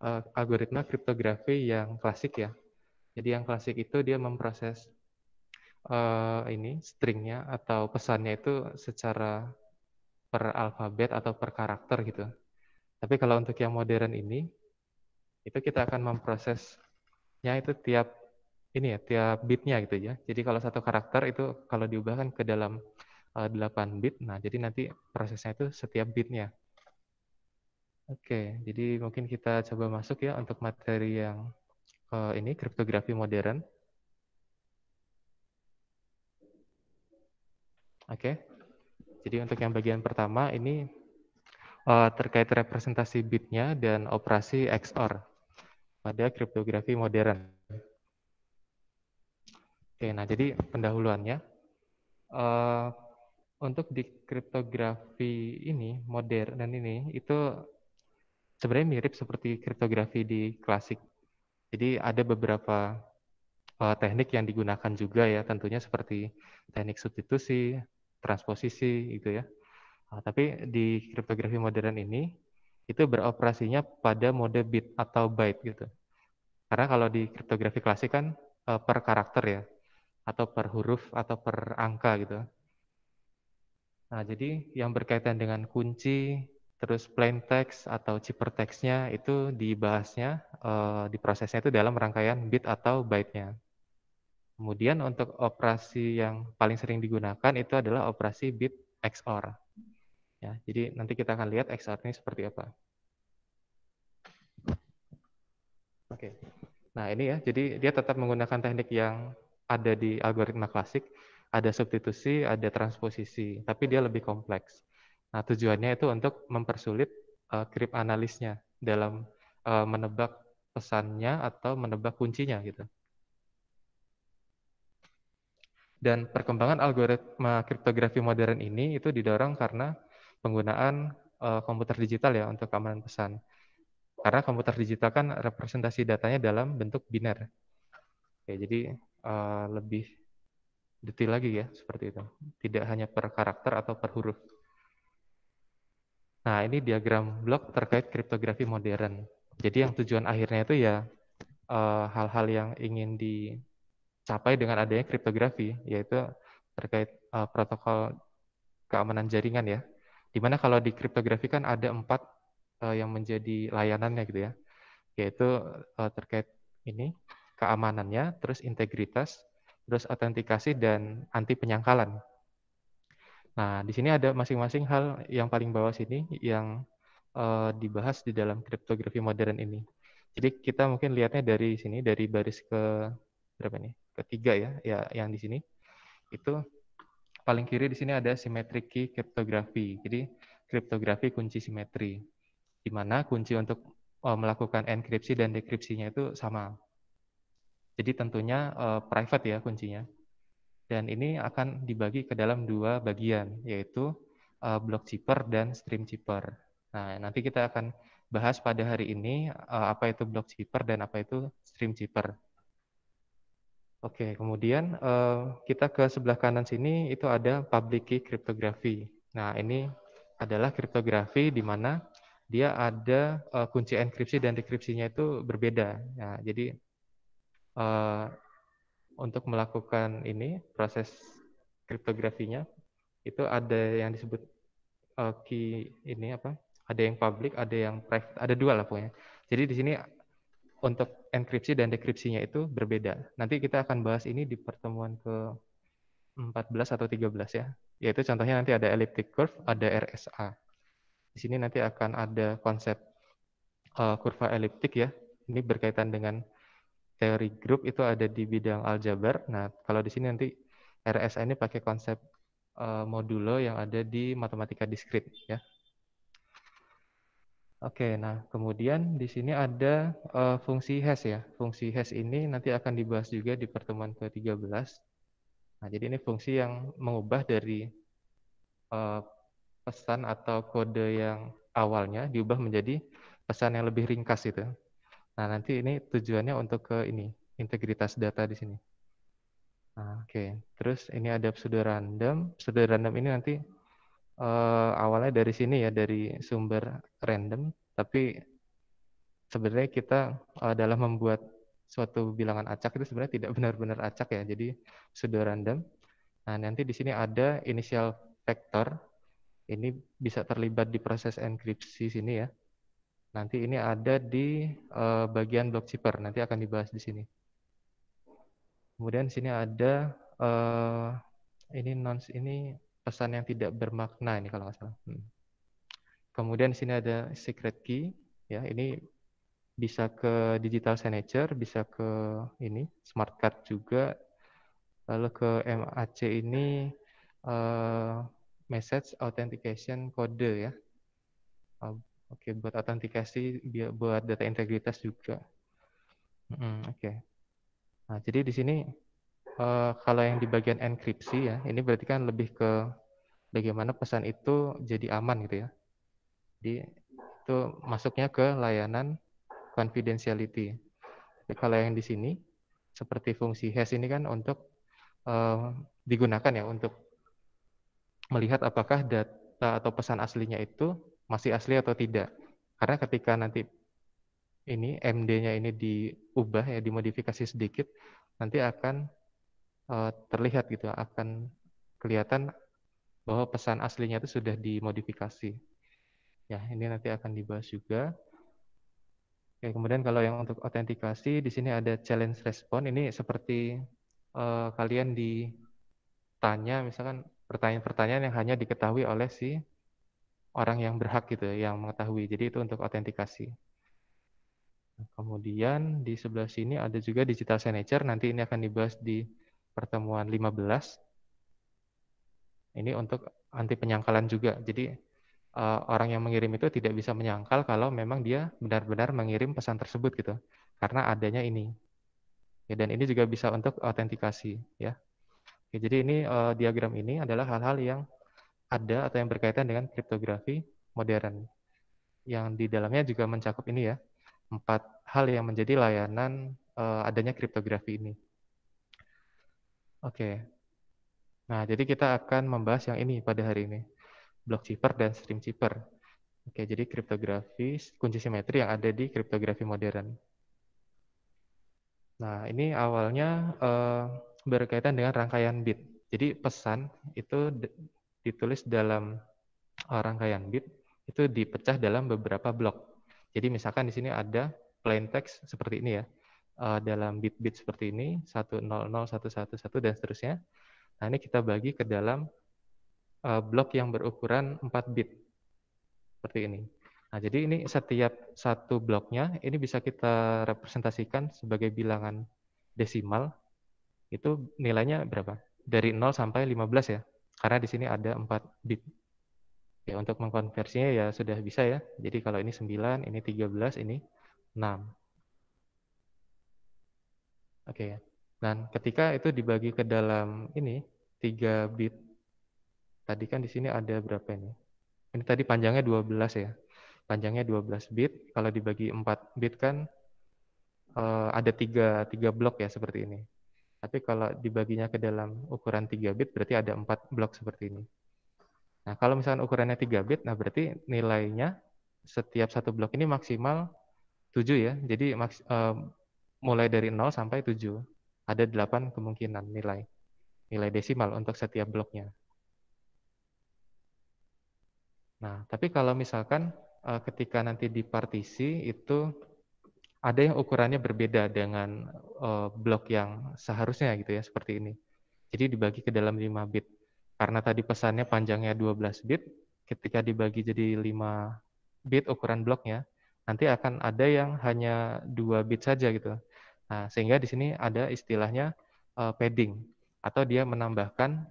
uh, algoritma kriptografi yang klasik ya. Jadi yang klasik itu dia memproses uh, ini stringnya atau pesannya itu secara per alfabet atau per karakter gitu. Tapi kalau untuk yang modern ini, itu kita akan memprosesnya itu tiap ini ya, tiap bitnya gitu ya. Jadi kalau satu karakter itu kalau diubahkan ke dalam uh, eh, 8 bit, nah jadi nanti prosesnya itu setiap bitnya. Oke, jadi mungkin kita coba masuk ya untuk materi yang uh, ini kriptografi modern. Oke, jadi untuk yang bagian pertama ini uh, terkait representasi bitnya dan operasi XOR pada kriptografi modern. Oke, nah jadi pendahuluannya uh, untuk di kriptografi ini modern dan ini itu sebenarnya mirip seperti kriptografi di klasik. Jadi ada beberapa uh, teknik yang digunakan juga ya, tentunya seperti teknik substitusi, transposisi gitu ya. Uh, tapi di kriptografi modern ini itu beroperasinya pada mode bit atau byte gitu. Karena kalau di kriptografi klasik kan uh, per karakter ya, atau per huruf atau per angka gitu. Nah, jadi yang berkaitan dengan kunci, Terus plain text atau text-nya itu dibahasnya, uh, diprosesnya itu dalam rangkaian bit atau byte-nya. Kemudian untuk operasi yang paling sering digunakan itu adalah operasi bit XOR. Ya, jadi nanti kita akan lihat XOR ini seperti apa. Oke. Nah, ini ya. Jadi dia tetap menggunakan teknik yang ada di algoritma klasik, ada substitusi, ada transposisi, tapi dia lebih kompleks. Nah, tujuannya itu untuk mempersulit uh, krip analisnya dalam uh, menebak pesannya atau menebak kuncinya gitu. Dan perkembangan algoritma kriptografi modern ini itu didorong karena penggunaan uh, komputer digital ya untuk keamanan pesan. Karena komputer digital kan representasi datanya dalam bentuk biner. Oke, jadi uh, lebih detail lagi ya seperti itu. Tidak hanya per karakter atau per huruf. Nah, ini diagram blok terkait kriptografi modern. Jadi yang tujuan akhirnya itu ya eh, hal-hal uh, yang ingin dicapai dengan adanya kriptografi, yaitu terkait uh, protokol keamanan jaringan ya. Di mana kalau di kriptografi kan ada empat uh, yang menjadi layanannya gitu ya, yaitu uh, terkait ini keamanannya, terus integritas, terus autentikasi dan anti penyangkalan. Nah, di sini ada masing-masing hal yang paling bawah sini yang uh, dibahas di dalam kriptografi modern ini. Jadi kita mungkin lihatnya dari sini, dari baris ke berapa nih? Ketiga ya, ya yang di sini. Itu paling kiri di sini ada symmetric key kriptografi. Jadi kriptografi kunci simetri, di mana kunci untuk uh, melakukan enkripsi dan dekripsinya itu sama. Jadi tentunya uh, private ya kuncinya. Dan ini akan dibagi ke dalam dua bagian, yaitu uh, block zipper dan stream zipper. Nah, nanti kita akan bahas pada hari ini uh, apa itu block zipper dan apa itu stream zipper. Oke, kemudian uh, kita ke sebelah kanan sini itu ada public key cryptography. Nah, ini adalah kriptografi di mana dia ada uh, kunci enkripsi dan dekripsinya itu berbeda. Nah, jadi uh, untuk melakukan ini proses kriptografinya itu ada yang disebut uh, key ini apa? Ada yang public, ada yang private, ada dua lah pokoknya. Jadi di sini untuk enkripsi dan dekripsinya itu berbeda. Nanti kita akan bahas ini di pertemuan ke 14 atau 13 ya. Yaitu contohnya nanti ada elliptic curve, ada RSA. Di sini nanti akan ada konsep uh, kurva eliptik ya. Ini berkaitan dengan teori grup itu ada di bidang aljabar. Nah, kalau di sini nanti RSA ini pakai konsep uh, modulo yang ada di matematika diskrit ya. Oke, nah kemudian di sini ada uh, fungsi hash ya. Fungsi hash ini nanti akan dibahas juga di pertemuan ke-13. Nah, jadi ini fungsi yang mengubah dari uh, pesan atau kode yang awalnya diubah menjadi pesan yang lebih ringkas itu. Nah, nanti ini tujuannya untuk ke ini, integritas data di sini. Nah, Oke, okay. terus ini ada pseudo random. Pseudo random ini nanti uh, awalnya dari sini ya, dari sumber random, tapi sebenarnya kita uh, dalam membuat suatu bilangan acak itu sebenarnya tidak benar-benar acak ya, jadi pseudo random. Nah, nanti di sini ada initial vector, ini bisa terlibat di proses enkripsi sini ya. Nanti ini ada di uh, bagian block zipper, nanti akan dibahas di sini. Kemudian di sini ada uh, ini nonce ini pesan yang tidak bermakna ini kalau nggak salah. Hmm. Kemudian di sini ada secret key, ya ini bisa ke digital signature, bisa ke ini smart card juga, lalu ke MAC ini uh, message authentication kode ya. Uh, Oke, okay, buat autentikasi, buat data integritas juga. Hmm, Oke. Okay. Nah, jadi di sini uh, kalau yang di bagian enkripsi ya, ini berarti kan lebih ke bagaimana pesan itu jadi aman gitu ya. Jadi itu masuknya ke layanan confidentiality. Jadi kalau yang di sini seperti fungsi hash ini kan untuk uh, digunakan ya untuk melihat apakah data atau pesan aslinya itu masih asli atau tidak. Karena ketika nanti ini MD-nya ini diubah ya dimodifikasi sedikit, nanti akan uh, terlihat gitu, akan kelihatan bahwa pesan aslinya itu sudah dimodifikasi. Ya, ini nanti akan dibahas juga. Oke, kemudian kalau yang untuk autentikasi di sini ada challenge response. Ini seperti uh, kalian ditanya misalkan pertanyaan-pertanyaan yang hanya diketahui oleh si orang yang berhak gitu yang mengetahui. Jadi itu untuk autentikasi. Kemudian di sebelah sini ada juga digital signature. Nanti ini akan dibahas di pertemuan 15. Ini untuk anti penyangkalan juga. Jadi uh, orang yang mengirim itu tidak bisa menyangkal kalau memang dia benar-benar mengirim pesan tersebut gitu karena adanya ini ya dan ini juga bisa untuk autentikasi ya Oke, jadi ini uh, diagram ini adalah hal-hal yang ada atau yang berkaitan dengan kriptografi modern yang di dalamnya juga mencakup ini ya empat hal yang menjadi layanan uh, adanya kriptografi ini oke nah jadi kita akan membahas yang ini pada hari ini block zipper dan stream zipper. Oke, jadi kriptografi kunci simetri yang ada di kriptografi modern. Nah, ini awalnya uh, berkaitan dengan rangkaian bit. Jadi pesan itu ditulis dalam uh, rangkaian bit itu dipecah dalam beberapa blok. Jadi misalkan di sini ada plain text seperti ini ya. Uh, dalam bit-bit seperti ini, 100, 111, dan seterusnya. Nah, ini kita bagi ke dalam uh, blok yang berukuran 4 bit. Seperti ini. Nah, jadi ini setiap satu bloknya ini bisa kita representasikan sebagai bilangan desimal. Itu nilainya berapa? Dari 0 sampai 15 ya. Karena di sini ada 4 bit. Ya, untuk mengkonversinya ya sudah bisa ya. Jadi kalau ini 9, ini 13, ini 6. Oke ya. Dan ketika itu dibagi ke dalam ini 3 bit Tadi kan di sini ada berapa ini? Ini tadi panjangnya 12 ya. Panjangnya 12 bit. Kalau dibagi 4 bit kan uh, ada 3, 3 blok ya seperti ini. Tapi kalau dibaginya ke dalam ukuran 3 bit berarti ada 4 blok seperti ini. Nah, kalau misalkan ukurannya 3 bit, nah berarti nilainya setiap satu blok ini maksimal 7 ya. Jadi maks, uh, mulai dari 0 sampai 7. Ada 8 kemungkinan nilai. Nilai desimal untuk setiap bloknya. Nah, tapi kalau misalkan uh, ketika nanti di partisi itu ada yang ukurannya berbeda dengan uh, blok yang seharusnya gitu ya, seperti ini. Jadi dibagi ke dalam 5 bit. Karena tadi pesannya panjangnya 12 bit, ketika dibagi jadi 5 bit ukuran bloknya, nanti akan ada yang hanya 2 bit saja gitu. Nah, sehingga di sini ada istilahnya uh, padding atau dia menambahkan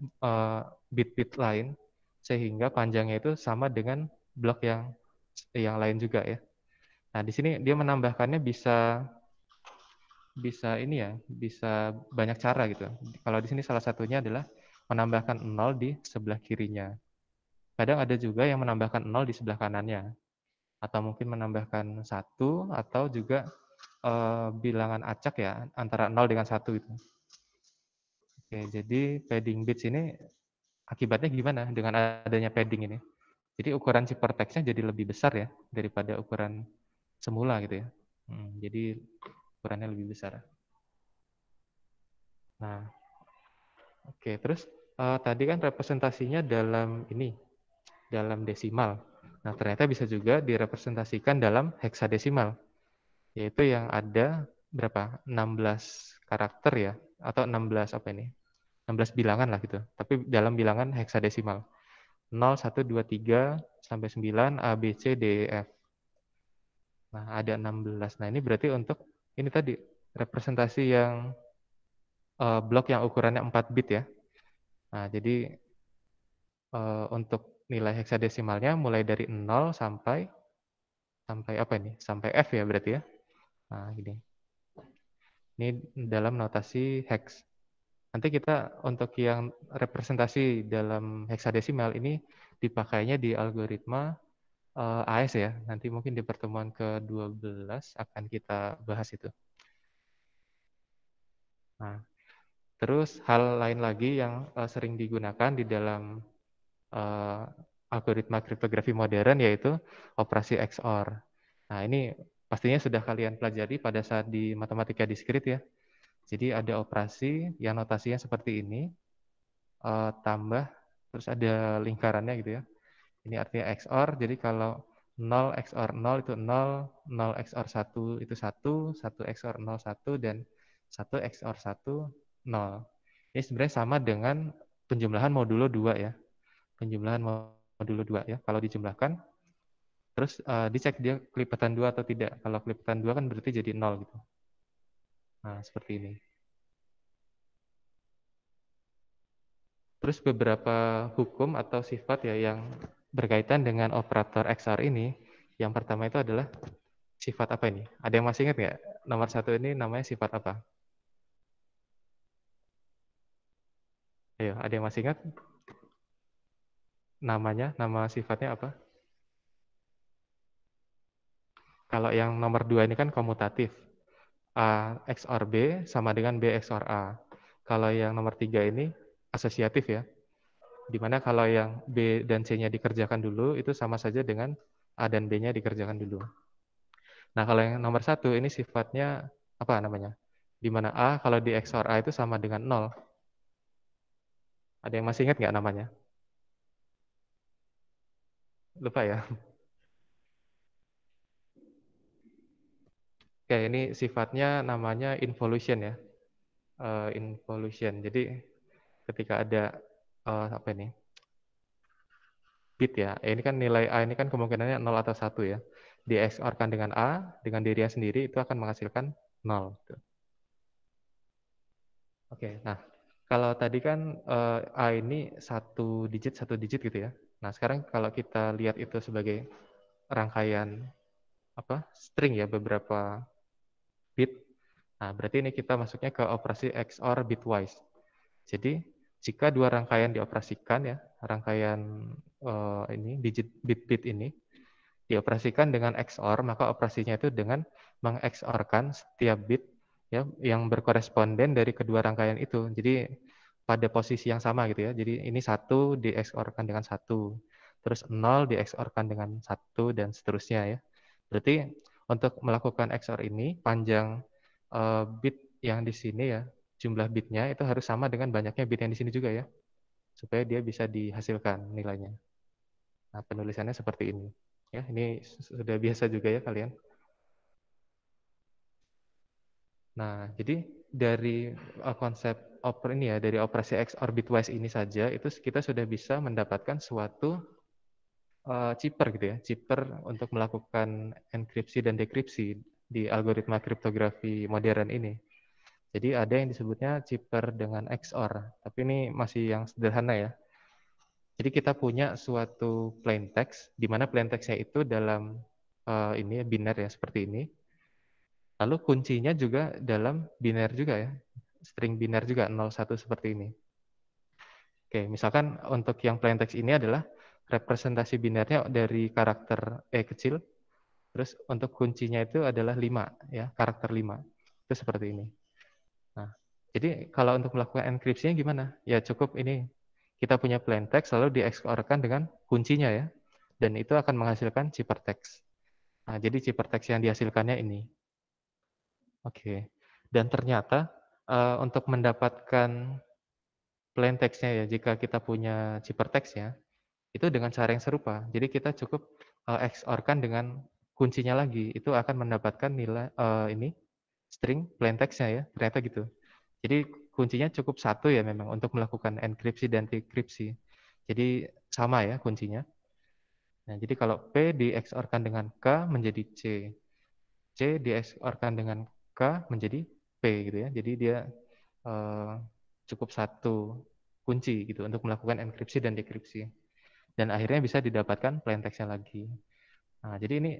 bit-bit uh, lain sehingga panjangnya itu sama dengan blok yang yang lain juga ya. Nah, di sini dia menambahkannya bisa bisa ini ya, bisa banyak cara gitu. Kalau di sini salah satunya adalah menambahkan nol di sebelah kirinya. Kadang ada juga yang menambahkan nol di sebelah kanannya. Atau mungkin menambahkan satu atau juga uh, bilangan acak ya antara nol dengan satu itu. Oke, jadi padding bits ini akibatnya gimana dengan adanya padding ini? Jadi ukuran si text-nya jadi lebih besar ya daripada ukuran semula gitu ya. Hmm, jadi ukurannya lebih besar. Nah, oke. Okay. Terus uh, tadi kan representasinya dalam ini, dalam desimal. Nah, ternyata bisa juga direpresentasikan dalam heksadesimal, yaitu yang ada berapa? 16 karakter ya, atau 16 apa ini? 16 bilangan lah gitu. Tapi dalam bilangan heksadesimal. 0, 1, 2, 3, sampai 9, A, B, C, D, E, F. Nah, ada 16. Nah, ini berarti untuk ini tadi, representasi yang uh, blok yang ukurannya 4 bit ya. Nah, jadi uh, untuk nilai heksadesimalnya mulai dari 0 sampai sampai apa ini? Sampai F ya berarti ya. Nah, gini. Ini dalam notasi hex. Nanti kita untuk yang representasi dalam heksadesimal ini dipakainya di algoritma uh, eh, AS ya. Nanti mungkin di pertemuan ke-12 akan kita bahas itu. Nah, terus hal lain lagi yang uh, sering digunakan di dalam uh, algoritma kriptografi modern yaitu operasi XOR. Nah, ini pastinya sudah kalian pelajari pada saat di matematika diskrit ya. Jadi ada operasi yang notasinya seperti ini, uh, tambah, terus ada lingkarannya gitu ya. Ini artinya XOR, jadi kalau 0 XOR 0 itu 0, 0 XOR 1 itu 1, 1 XOR 0, 1, dan 1 XOR 1, 0. Ini sebenarnya sama dengan penjumlahan modulo 2 ya. Penjumlahan modulo 2 ya. Kalau dijumlahkan, terus uh, dicek dia kelipatan 2 atau tidak. Kalau kelipatan 2 kan berarti jadi 0 gitu. Nah, seperti ini. Terus beberapa hukum atau sifat ya yang berkaitan dengan operator XOR ini. Yang pertama itu adalah sifat apa ini? Ada yang masih ingat nggak? Nomor satu ini namanya sifat apa? Ayo, ada yang masih ingat? Namanya, nama sifatnya apa? Kalau yang nomor dua ini kan komutatif. A XOR B sama dengan B XOR A. Kalau yang nomor tiga ini asosiatif ya. Di mana kalau yang B dan C-nya dikerjakan dulu, itu sama saja dengan A dan B-nya dikerjakan dulu. Nah, kalau yang nomor satu, ini sifatnya apa namanya? Di mana A kalau di XOR A itu sama dengan 0. Ada yang masih ingat nggak namanya? Lupa ya? Oke, ini sifatnya namanya involution ya. Uh, involution. Jadi ketika ada uh, apa ini? bit ya. Eh, ini kan nilai A ini kan kemungkinannya 0 atau 1 ya. Di XOR-kan dengan A, dengan dirinya sendiri itu akan menghasilkan 0. Oke, nah kalau tadi kan uh, A ini satu digit, satu digit gitu ya. Nah sekarang kalau kita lihat itu sebagai rangkaian apa string ya beberapa bit. Nah, berarti ini kita masuknya ke operasi XOR bitwise. Jadi, jika dua rangkaian dioperasikan ya, rangkaian uh, ini digit bit-bit ini dioperasikan dengan XOR, maka operasinya itu dengan mengXOR-kan setiap bit ya yang berkoresponden dari kedua rangkaian itu. Jadi pada posisi yang sama gitu ya. Jadi ini satu di XOR-kan dengan satu, terus nol di XOR-kan dengan satu dan seterusnya ya. Berarti untuk melakukan XOR ini, panjang uh, bit yang di sini ya, jumlah bitnya itu harus sama dengan banyaknya bit yang di sini juga ya, supaya dia bisa dihasilkan nilainya. Nah, penulisannya seperti ini. Ya, ini sudah biasa juga ya kalian. Nah, jadi dari uh, konsep oper ini ya, dari operasi XOR bitwise ini saja, itu kita sudah bisa mendapatkan suatu uh, cheaper gitu ya, cheaper untuk melakukan enkripsi dan dekripsi di algoritma kriptografi modern ini. Jadi ada yang disebutnya cheaper dengan XOR, tapi ini masih yang sederhana ya. Jadi kita punya suatu plain text, di mana plain textnya itu dalam uh, ini biner ya seperti ini. Lalu kuncinya juga dalam biner juga ya, string biner juga 01 seperti ini. Oke, misalkan untuk yang plain text ini adalah representasi binernya dari karakter E kecil, terus untuk kuncinya itu adalah 5, ya, karakter 5. Itu seperti ini. Jadi kalau untuk melakukan enkripsinya gimana? Ya cukup ini, kita punya plain text lalu di XOR-kan dengan kuncinya ya, dan itu akan menghasilkan ciphertext. Nah, jadi ciphertext yang dihasilkannya ini. Oke. Dan ternyata, uh, untuk mendapatkan plain text-nya ya, jika kita punya ciphertext-nya, itu dengan cara yang serupa. Jadi kita cukup, uh, XOR-kan dengan kuncinya lagi, itu akan mendapatkan nilai uh, ini, string plain text-nya ya, ternyata gitu. Jadi kuncinya cukup satu ya memang untuk melakukan enkripsi dan dekripsi. Jadi sama ya kuncinya. Nah, jadi kalau P di XOR-kan dengan K menjadi C. C di XOR-kan dengan K menjadi P gitu ya. Jadi dia uh, cukup satu kunci gitu untuk melakukan enkripsi dan dekripsi. Dan akhirnya bisa didapatkan plain text-nya lagi. Nah, jadi ini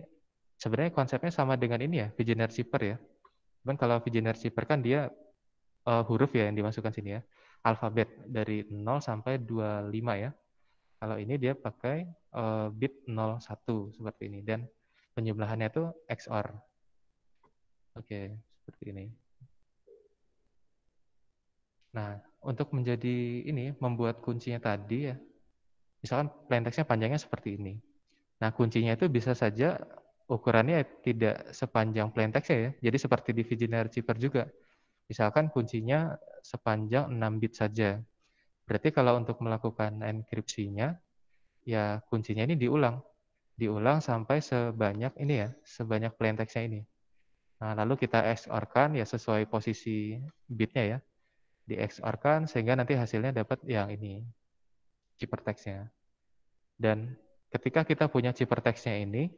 sebenarnya konsepnya sama dengan ini ya, Vigener Zipper ya. Cuman kalau Vigener Zipper kan dia uh, huruf ya yang dimasukkan sini ya. Alfabet dari 0 sampai 25 ya. Kalau ini dia pakai uh, bit 01 seperti ini dan penjumlahannya itu XOR. Oke, seperti ini. Nah, untuk menjadi ini, membuat kuncinya tadi ya, misalkan plain text-nya panjangnya seperti ini. Nah, kuncinya itu bisa saja ukurannya tidak sepanjang plain text ya, jadi seperti di Vigener Zipper juga. Misalkan kuncinya sepanjang 6 bit saja. Berarti kalau untuk melakukan enkripsinya, ya kuncinya ini diulang. Diulang sampai sebanyak ini ya, sebanyak plain text-nya ini. Nah, lalu kita XOR-kan ya sesuai posisi bitnya ya di XOR kan sehingga nanti hasilnya dapat yang ini, ciphertext-nya. Dan ketika kita punya ciphertext-nya ini,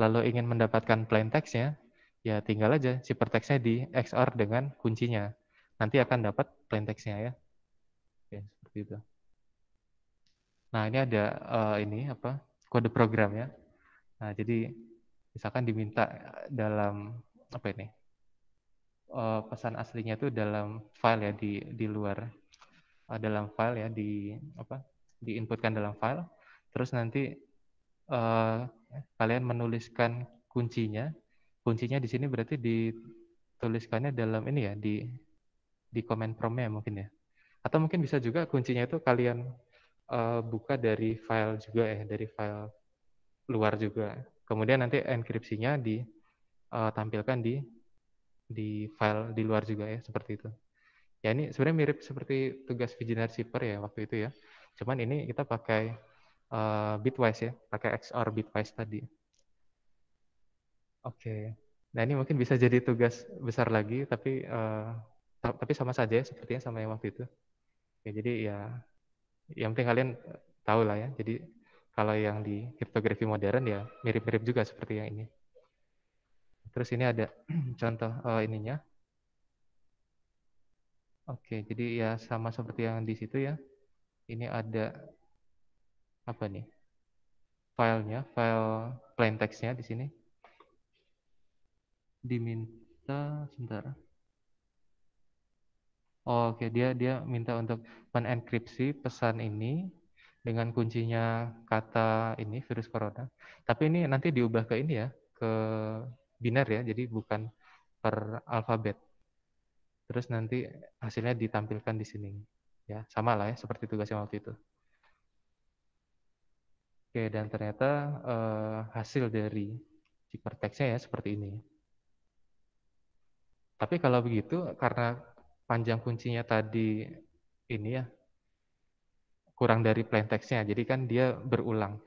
lalu ingin mendapatkan plain text-nya, ya tinggal aja ciphertext-nya di XOR dengan kuncinya. Nanti akan dapat plain text-nya ya. Oke, seperti itu. Nah, ini ada uh, ini apa? kode program ya. Nah, jadi misalkan diminta dalam apa ini? uh, pesan aslinya itu dalam file ya di di luar uh, dalam file ya di apa diinputkan dalam file terus nanti uh, kalian menuliskan kuncinya kuncinya di sini berarti dituliskannya dalam ini ya di di command prompt-nya mungkin ya atau mungkin bisa juga kuncinya itu kalian uh, buka dari file juga ya dari file luar juga kemudian nanti enkripsinya ditampilkan di di file di luar juga ya seperti itu. Ya ini sebenarnya mirip seperti tugas Vigilant Zipper ya waktu itu ya. Cuman ini kita pakai uh, bitwise ya, pakai XOR bitwise tadi. Oke. Nah ini mungkin bisa jadi tugas besar lagi, tapi uh, tapi sama saja ya, sepertinya sama yang waktu itu. Ya, jadi ya, yang penting kalian tahu lah ya. Jadi kalau yang di kriptografi modern ya mirip-mirip juga seperti yang ini. Terus ini ada contoh uh, ininya. Oke, jadi ya sama seperti yang di situ ya. Ini ada apa nih? Filenya, file plain text-nya di sini. Diminta sebentar. Oh, Oke, okay. dia dia minta untuk menenkripsi pesan ini dengan kuncinya kata ini virus corona. Tapi ini nanti diubah ke ini ya, ke biner ya, jadi bukan per alfabet. Terus nanti hasilnya ditampilkan di sini. Ya, sama lah ya seperti tugas yang waktu itu. Oke, dan ternyata eh, hasil dari ciphertext-nya ya seperti ini. Tapi kalau begitu, karena panjang kuncinya tadi ini ya, kurang dari plain text-nya, jadi kan dia berulang.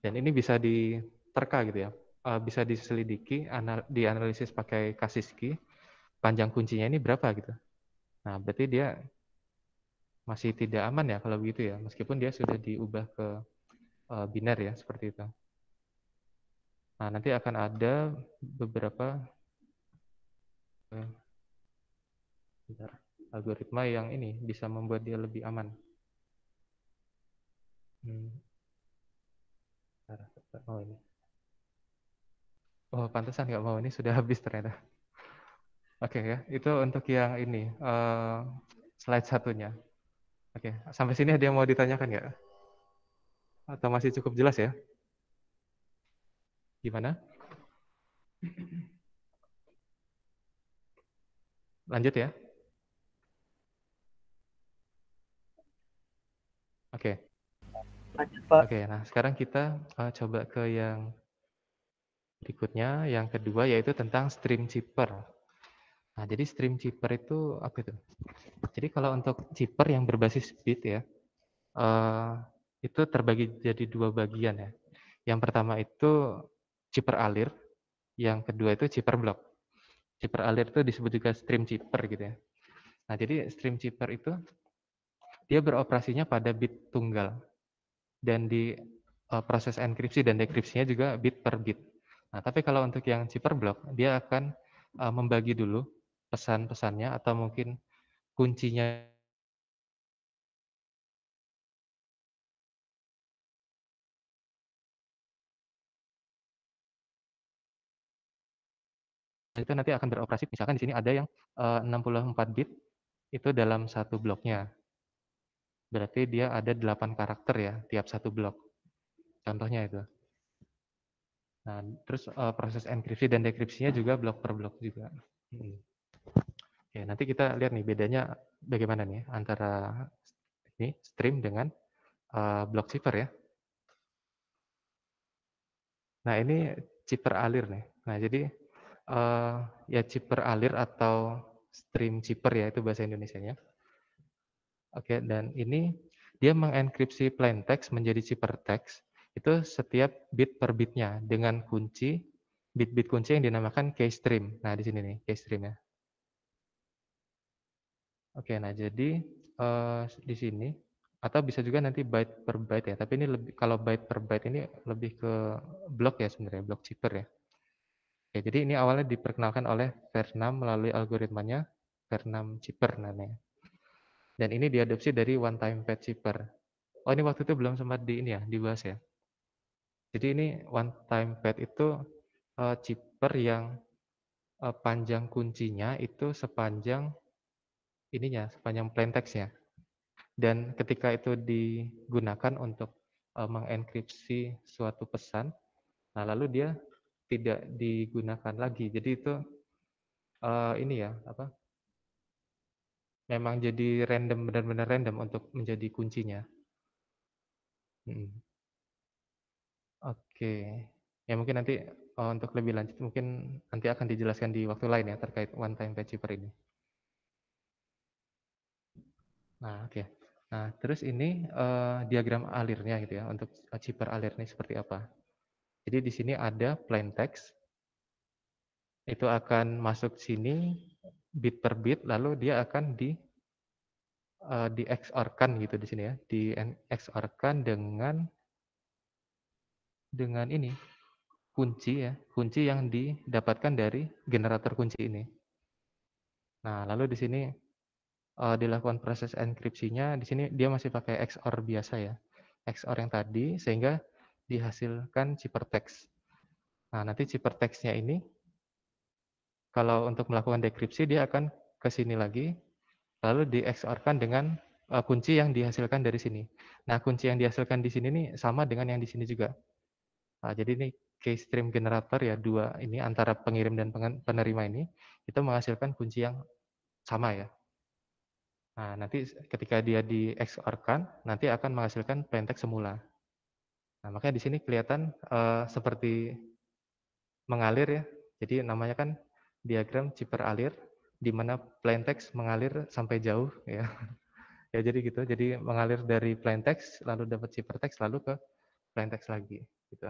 Dan ini bisa diterka gitu ya, uh, bisa diselidiki, anal dianalisis pakai Kasiski, panjang kuncinya ini berapa gitu. Nah, berarti dia masih tidak aman ya kalau begitu ya, meskipun dia sudah diubah ke uh, biner ya, seperti itu. Nah, nanti akan ada beberapa uh, algoritma yang ini bisa membuat dia lebih aman. Hmm. Oh ini. Oh, pantesan nggak mau. Ini sudah habis ternyata. Oke okay, ya, itu untuk yang ini, uh, slide satunya. Oke, okay. sampai sini ada yang mau ditanyakan nggak? Atau masih cukup jelas ya? Gimana? Lanjut ya. Oke. Okay. Oke, okay, nah sekarang kita uh, coba ke yang Berikutnya yang kedua yaitu tentang stream zipper. Nah, jadi stream chipper itu apa itu? Jadi kalau untuk chipper yang berbasis bit ya, uh, itu terbagi jadi dua bagian ya. Yang pertama itu chipper alir, yang kedua itu chipper block. Chipper alir itu disebut juga stream chipper gitu ya. Nah, jadi stream chipper itu dia beroperasinya pada bit tunggal dan di uh, proses enkripsi dan dekripsinya juga bit per bit. Nah, tapi kalau untuk yang chipper block, dia akan uh, membagi dulu pesan-pesannya atau mungkin kuncinya itu nanti akan beroperasi misalkan di sini ada yang uh, 64 bit itu dalam satu bloknya. Berarti dia ada 8 karakter ya tiap satu blok. Contohnya itu. Nah, terus uh, proses enkripsi dan dekripsinya juga blok per blok juga. Hmm. Ya, nanti kita lihat nih bedanya bagaimana nih antara ini stream dengan uh, block chipper ya. Nah, ini chipper alir nih. Nah, jadi uh, ya chipper alir atau stream chipper ya itu bahasa Indonesia-nya. Oke, dan ini dia mengenkripsi plain text menjadi chipper text itu setiap bit per bitnya dengan kunci bit-bit kunci yang dinamakan key stream. Nah, di sini nih key stream ya. Oke, nah jadi uh, di sini atau bisa juga nanti byte per byte ya. Tapi ini lebih kalau byte per byte ini lebih ke blok ya sebenarnya, blok chipper ya. Oke, jadi ini awalnya diperkenalkan oleh Vernam melalui algoritmanya Vernam chipper namanya. Dan ini diadopsi dari one time pad chipper. Oh, ini waktu itu belum sempat di ini ya, dibahas ya. Jadi ini one time pad itu uh, chipper yang uh, panjang kuncinya itu sepanjang ininya sepanjang plain text-nya. Dan ketika itu digunakan untuk uh, mengenkripsi suatu pesan, nah lalu dia tidak digunakan lagi. Jadi itu uh, ini ya apa? Memang jadi random benar-benar random untuk menjadi kuncinya. Hmm. Oke, ya mungkin nanti uh, untuk lebih lanjut mungkin nanti akan dijelaskan di waktu lain ya terkait one time chipper ini. Nah, oke. Okay. Nah, terus ini uh, diagram alirnya gitu ya untuk chipper alir ini seperti apa. Jadi di sini ada plain text. Itu akan masuk sini bit per bit lalu dia akan di uh, di XOR-kan gitu di sini ya, di XOR-kan dengan dengan ini kunci ya, kunci yang didapatkan dari generator kunci ini. Nah, lalu di sini uh, dilakukan proses enkripsinya, di sini dia masih pakai XOR biasa ya. XOR yang tadi sehingga dihasilkan ciphertext. Nah, nanti ciphertextnya ini kalau untuk melakukan dekripsi dia akan ke sini lagi lalu di XOR-kan dengan uh, kunci yang dihasilkan dari sini. Nah, kunci yang dihasilkan di sini nih sama dengan yang di sini juga. Nah, jadi ini key stream generator ya dua ini antara pengirim dan penerima ini itu menghasilkan kunci yang sama ya. Nah, nanti ketika dia di XOR-kan, nanti akan menghasilkan plaintext semula. Nah, makanya di sini kelihatan uh, seperti mengalir ya. Jadi namanya kan diagram chipper alir, di mana plaintext mengalir sampai jauh ya. ya jadi gitu. Jadi mengalir dari plaintext lalu dapat chipper text lalu ke plaintext lagi gitu.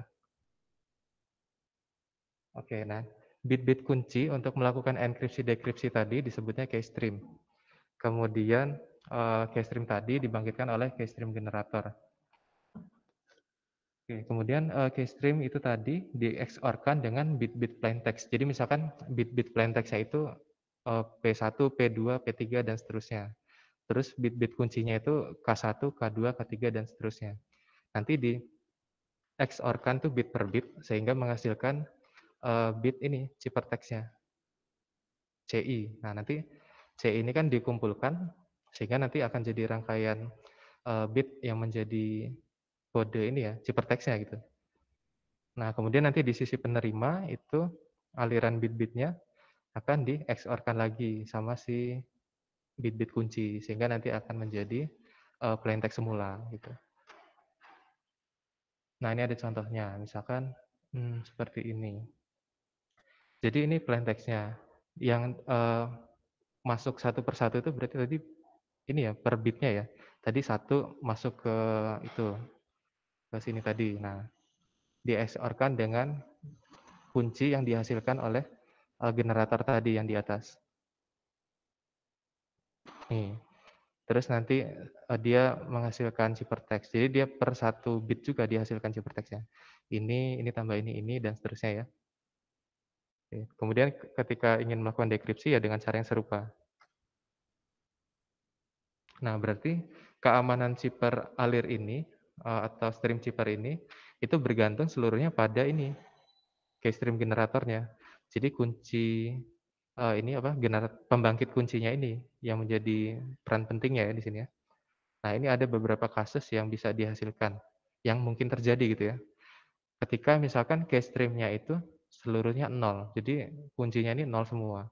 Oke, nah bit-bit kunci untuk melakukan enkripsi dekripsi tadi disebutnya key stream. Kemudian keystream tadi dibangkitkan oleh keystream generator. Oke, kemudian uh, keystream itu tadi di dengan bit-bit plaintext. Jadi misalkan bit-bit plaintext itu uh, P1, P2, P3 dan seterusnya. Terus bit-bit kuncinya itu K1, K2, K3 dan seterusnya. Nanti di XOR-kan tuh bit per bit sehingga menghasilkan uh, bit ini ciphertextnya CI. Nah, nanti C ini kan dikumpulkan sehingga nanti akan jadi rangkaian uh, bit yang menjadi kode ini ya, ciphertextnya gitu. Nah, kemudian nanti di sisi penerima itu aliran bit-bitnya akan di XOR-kan lagi sama si bit-bit kunci sehingga nanti akan menjadi uh, plain text semula gitu. Nah, ini ada contohnya, misalkan hmm, seperti ini. Jadi ini plain text-nya. Yang uh, masuk satu persatu itu berarti tadi ini ya per bitnya ya. Tadi satu masuk ke itu ke sini tadi. Nah, di XOR-kan dengan kunci yang dihasilkan oleh uh, generator tadi yang di atas. Nih. Terus nanti uh, dia menghasilkan ciphertext. Jadi dia per satu bit juga dihasilkan ciphertextnya. Ini, ini tambah ini, ini dan seterusnya ya. Kemudian ketika ingin melakukan dekripsi ya dengan cara yang serupa. Nah, berarti keamanan cipher alir ini uh, atau stream cipher ini itu bergantung seluruhnya pada ini case stream generatornya. Jadi kunci uh, ini apa generator pembangkit kuncinya ini yang menjadi peran pentingnya ya di sini ya. Nah, ini ada beberapa kasus yang bisa dihasilkan yang mungkin terjadi gitu ya. Ketika misalkan case streamnya itu seluruhnya nol, jadi kuncinya ini nol semua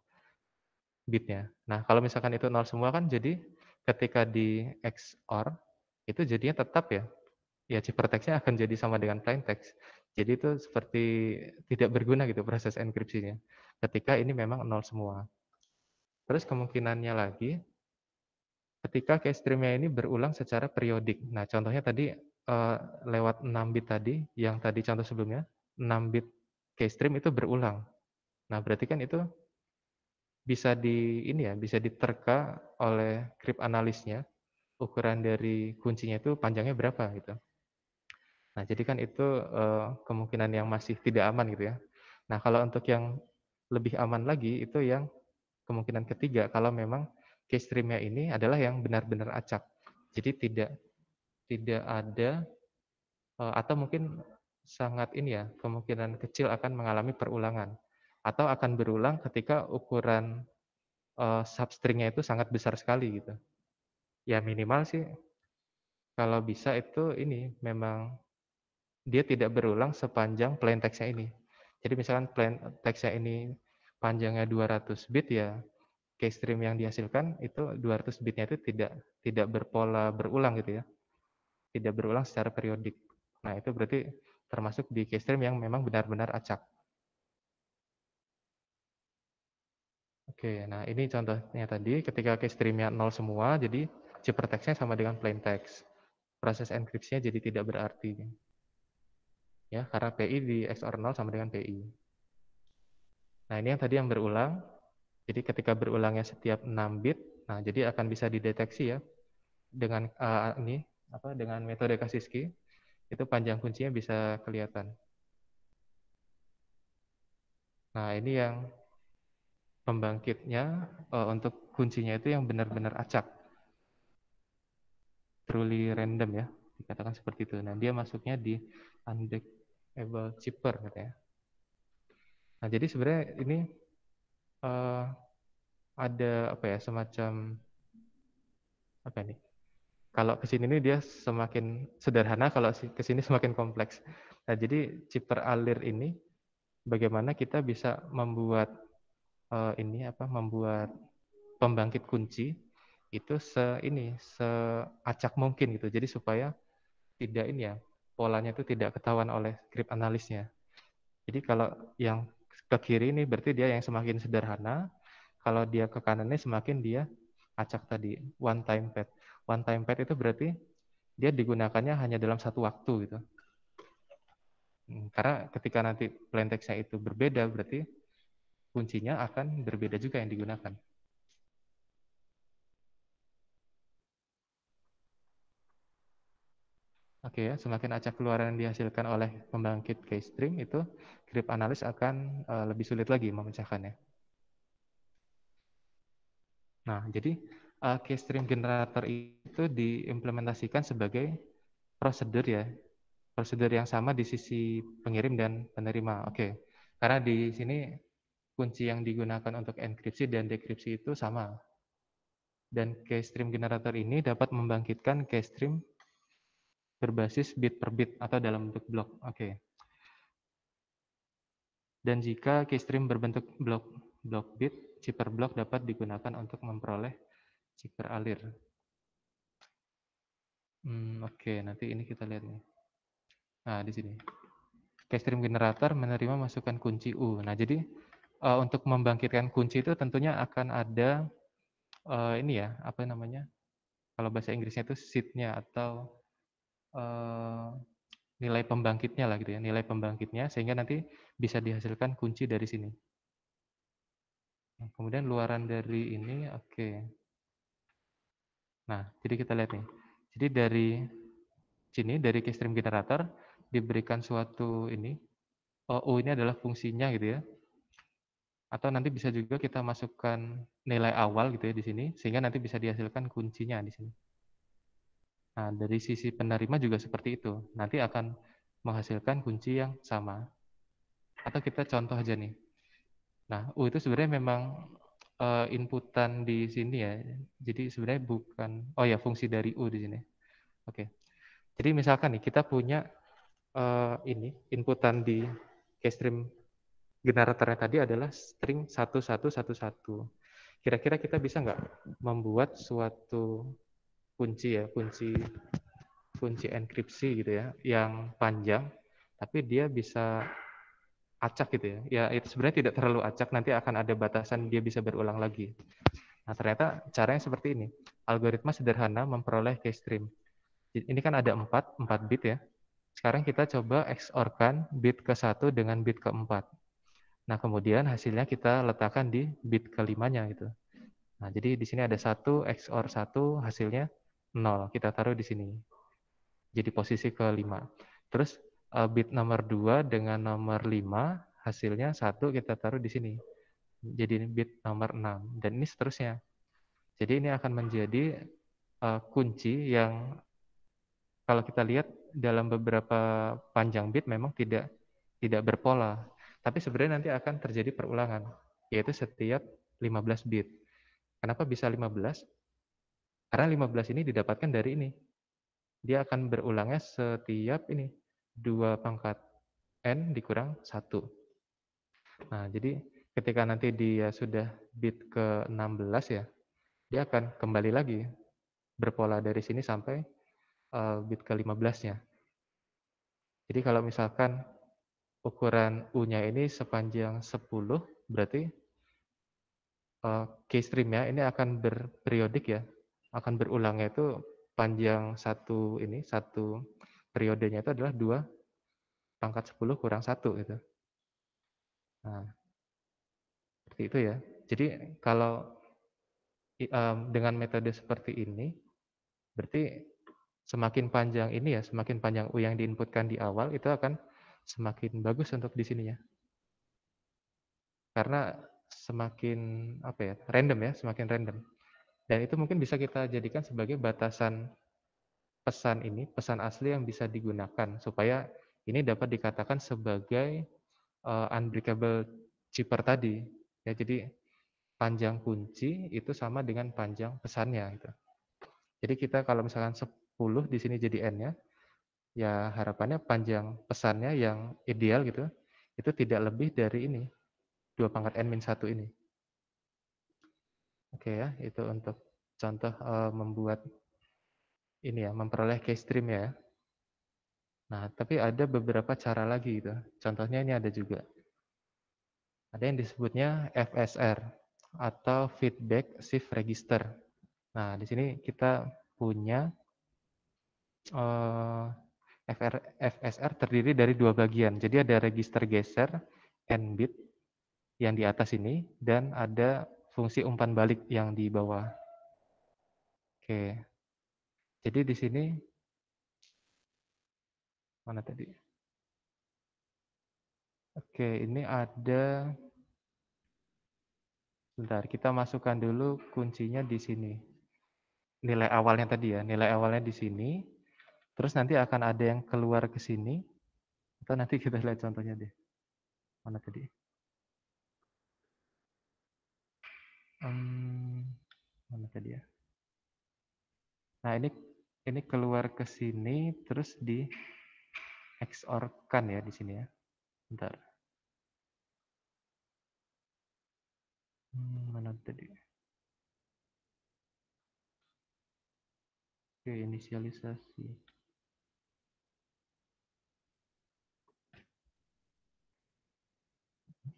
bitnya. Nah, kalau misalkan itu nol semua kan jadi ketika di XOR itu jadinya tetap ya, ya ciphertextnya akan jadi sama dengan plain text. Jadi itu seperti tidak berguna gitu proses enkripsinya ketika ini memang nol semua. Terus kemungkinannya lagi, ketika case streamnya ini berulang secara periodik. Nah, contohnya tadi uh, lewat 6 bit tadi, yang tadi contoh sebelumnya, 6 bit case stream itu berulang. Nah, berarti kan itu bisa di ini ya, bisa diterka oleh crypt analisnya, ukuran dari kuncinya itu panjangnya berapa gitu. Nah, jadi kan itu uh, kemungkinan yang masih tidak aman gitu ya. Nah, kalau untuk yang lebih aman lagi itu yang kemungkinan ketiga kalau memang case streamnya ini adalah yang benar-benar acak. Jadi tidak tidak ada eh, atau mungkin sangat ini ya kemungkinan kecil akan mengalami perulangan atau akan berulang ketika ukuran uh, substringnya itu sangat besar sekali gitu. Ya minimal sih kalau bisa itu ini memang dia tidak berulang sepanjang plain text-nya ini. Jadi misalkan plain text-nya ini panjangnya 200 bit ya case stream yang dihasilkan itu 200 bitnya itu tidak tidak berpola berulang gitu ya. Tidak berulang secara periodik. Nah, itu berarti termasuk di case stream yang memang benar-benar acak. Oke, nah ini contohnya tadi ketika case streamnya nol semua, jadi ciphertextnya sama dengan plain text. Proses enkripsinya jadi tidak berarti ya karena PI di XOR 0 sama dengan PI. Nah, ini yang tadi yang berulang. Jadi ketika berulangnya setiap 6 bit, nah jadi akan bisa dideteksi ya dengan uh, ini apa dengan metode Kasiski itu panjang kuncinya bisa kelihatan. Nah, ini yang pembangkitnya uh, untuk kuncinya itu yang benar-benar acak. Truly random ya, dikatakan seperti itu. Nah, dia masuknya di undec able cheaper gitu ya. Nah, jadi sebenarnya ini uh, ada apa ya semacam apa ini? Kalau ke sini ini dia semakin sederhana, kalau ke sini semakin kompleks. Nah, jadi chipper alir ini bagaimana kita bisa membuat uh, ini apa? Membuat pembangkit kunci itu se ini seacak mungkin gitu. Jadi supaya tidak ini ya polanya itu tidak ketahuan oleh script analisnya. Jadi kalau yang ke kiri ini berarti dia yang semakin sederhana, kalau dia ke kanannya semakin dia acak tadi, one time pad. One time pad itu berarti dia digunakannya hanya dalam satu waktu gitu. Hmm, karena ketika nanti plain itu berbeda, berarti kuncinya akan berbeda juga yang digunakan. Oke ya, semakin acak keluaran yang dihasilkan oleh pembangkit case stream itu grip analis akan uh, lebih sulit lagi memecahkannya. Nah, jadi uh, case stream generator itu diimplementasikan sebagai prosedur ya, prosedur yang sama di sisi pengirim dan penerima. Oke, karena di sini kunci yang digunakan untuk enkripsi dan dekripsi itu sama. Dan case stream generator ini dapat membangkitkan case stream berbasis bit per bit atau dalam bentuk blok. Oke. Okay. Dan jika keystream berbentuk blok blok bit, chipper blok dapat digunakan untuk memperoleh chipper alir. Hmm, Oke, okay. nanti ini kita lihat nih. Nah, di sini. Keystream generator menerima masukan kunci U. Nah, jadi uh, untuk membangkitkan kunci itu tentunya akan ada uh, ini ya, apa namanya? Kalau bahasa Inggrisnya itu seed-nya atau uh, nilai pembangkitnya lah gitu ya, nilai pembangkitnya sehingga nanti bisa dihasilkan kunci dari sini. Nah, kemudian luaran dari ini, oke. Okay. Nah, jadi kita lihat nih. Jadi dari sini, dari keystream generator, diberikan suatu ini, U ini adalah fungsinya gitu ya. Atau nanti bisa juga kita masukkan nilai awal gitu ya di sini, sehingga nanti bisa dihasilkan kuncinya di sini. Nah, dari sisi penerima juga seperti itu. Nanti akan menghasilkan kunci yang sama. Atau kita contoh aja nih. Nah, U itu sebenarnya memang uh, inputan di sini ya. Jadi sebenarnya bukan, oh ya fungsi dari U di sini. Oke. Jadi misalkan nih kita punya uh, ini inputan di keystream generatornya tadi adalah string 1111. Kira-kira kita bisa nggak membuat suatu kunci ya, kunci kunci enkripsi gitu ya, yang panjang, tapi dia bisa acak gitu ya. Ya itu sebenarnya tidak terlalu acak, nanti akan ada batasan dia bisa berulang lagi. Nah ternyata caranya seperti ini. Algoritma sederhana memperoleh keystream. Ini kan ada 4, 4 bit ya. Sekarang kita coba XOR-kan bit ke-1 dengan bit ke-4. Nah kemudian hasilnya kita letakkan di bit kelimanya gitu. Nah jadi di sini ada 1 XOR 1 hasilnya 0. Kita taruh di sini. Jadi posisi ke-5. Terus uh, bit nomor 2 dengan nomor 5 hasilnya 1 kita taruh di sini. Jadi bit nomor 6 dan ini seterusnya. Jadi ini akan menjadi uh, kunci yang kalau kita lihat dalam beberapa panjang bit memang tidak tidak berpola. Tapi sebenarnya nanti akan terjadi perulangan, yaitu setiap 15 bit. Kenapa bisa 15? Karena 15 ini didapatkan dari ini. Dia akan berulangnya setiap ini. 2 pangkat N dikurang 1. Nah, jadi ketika nanti dia sudah bit ke-16 ya, dia akan kembali lagi berpola dari sini sampai uh, bit ke-15-nya. Jadi kalau misalkan ukuran U-nya ini sepanjang 10, berarti uh, keystream-nya ini akan berperiodik ya, akan berulangnya itu panjang satu ini satu periodenya itu adalah dua pangkat 10 kurang satu gitu. Nah, seperti itu ya. Jadi kalau um, dengan metode seperti ini, berarti semakin panjang ini ya, semakin panjang U yang diinputkan di awal itu akan semakin bagus untuk di sininya. Karena semakin apa ya, random ya, semakin random. Dan itu mungkin bisa kita jadikan sebagai batasan pesan ini, pesan asli yang bisa digunakan supaya ini dapat dikatakan sebagai uh, unbreakable chipper tadi. Ya, jadi panjang kunci itu sama dengan panjang pesannya gitu. Jadi kita kalau misalkan 10 di sini jadi n-nya, ya harapannya panjang pesannya yang ideal gitu, itu tidak lebih dari ini, dua pangkat n min 1 ini. Oke ya, itu untuk contoh membuat ini ya, memperoleh keystream ya. Nah, tapi ada beberapa cara lagi gitu. Contohnya ini ada juga. Ada yang disebutnya FSR atau Feedback Shift Register. Nah, di sini kita punya uh, FSR terdiri dari dua bagian. Jadi ada register geser n bit yang di atas ini dan ada fungsi umpan balik yang di bawah. Oke. Jadi di sini mana tadi? Oke, ini ada Sebentar, kita masukkan dulu kuncinya di sini. Nilai awalnya tadi ya, nilai awalnya di sini. Terus nanti akan ada yang keluar ke sini. Atau nanti kita lihat contohnya deh. Mana tadi? Hmm, mana tadi ya? Nah, ini ini keluar ke sini terus di XOR-kan ya di sini ya. Bentar. Hmm, mana tadi? Oke, inisialisasi.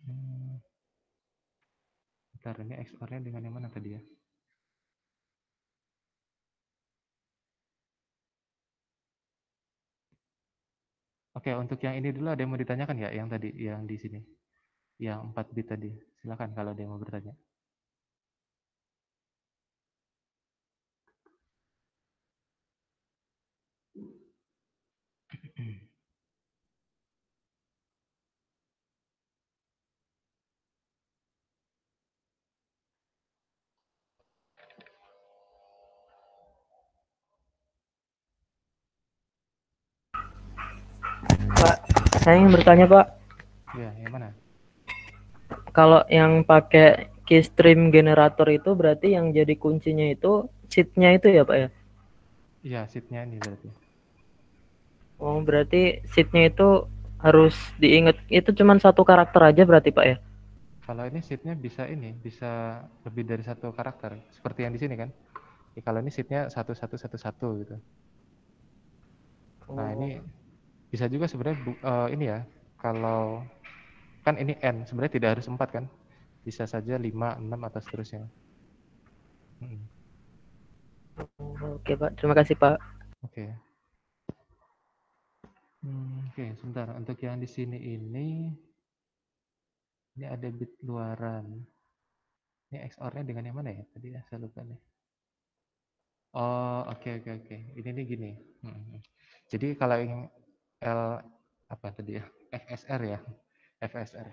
Hmm. Ini XOR-nya dengan yang mana tadi ya? Oke, untuk yang ini dulu ada yang mau ditanyakan nggak? Yang tadi, yang di sini. Yang 4 bit tadi. Silakan kalau ada yang mau bertanya. Pak, saya ingin bertanya Pak. Ya, yang mana? Kalau yang pakai keystream generator itu berarti yang jadi kuncinya itu seatnya itu ya Pak ya? Iya, seatnya ini berarti. Oh berarti seatnya itu harus diingat itu cuma satu karakter aja berarti Pak ya? Kalau ini seatnya bisa ini, bisa lebih dari satu karakter. Seperti yang di sini kan. Ya, kalau ini seatnya satu satu satu satu gitu. Nah ini Oh. Bisa juga sebenarnya uh, ini ya. Kalau kan ini n sebenarnya tidak harus empat kan. Bisa saja lima enam atau seterusnya. Hmm. Oke Pak, terima kasih Pak. Oke. Hmm, Oke, sebentar. Untuk yang di sini ini, ini ada bit luaran. Ini XOR-nya dengan yang mana ya? Tadi ya, saya lupa nih. Oh, oke oke oke. Ini nih gini. Hmm. Jadi kalau yang L apa tadi ya? FSR ya. FSR.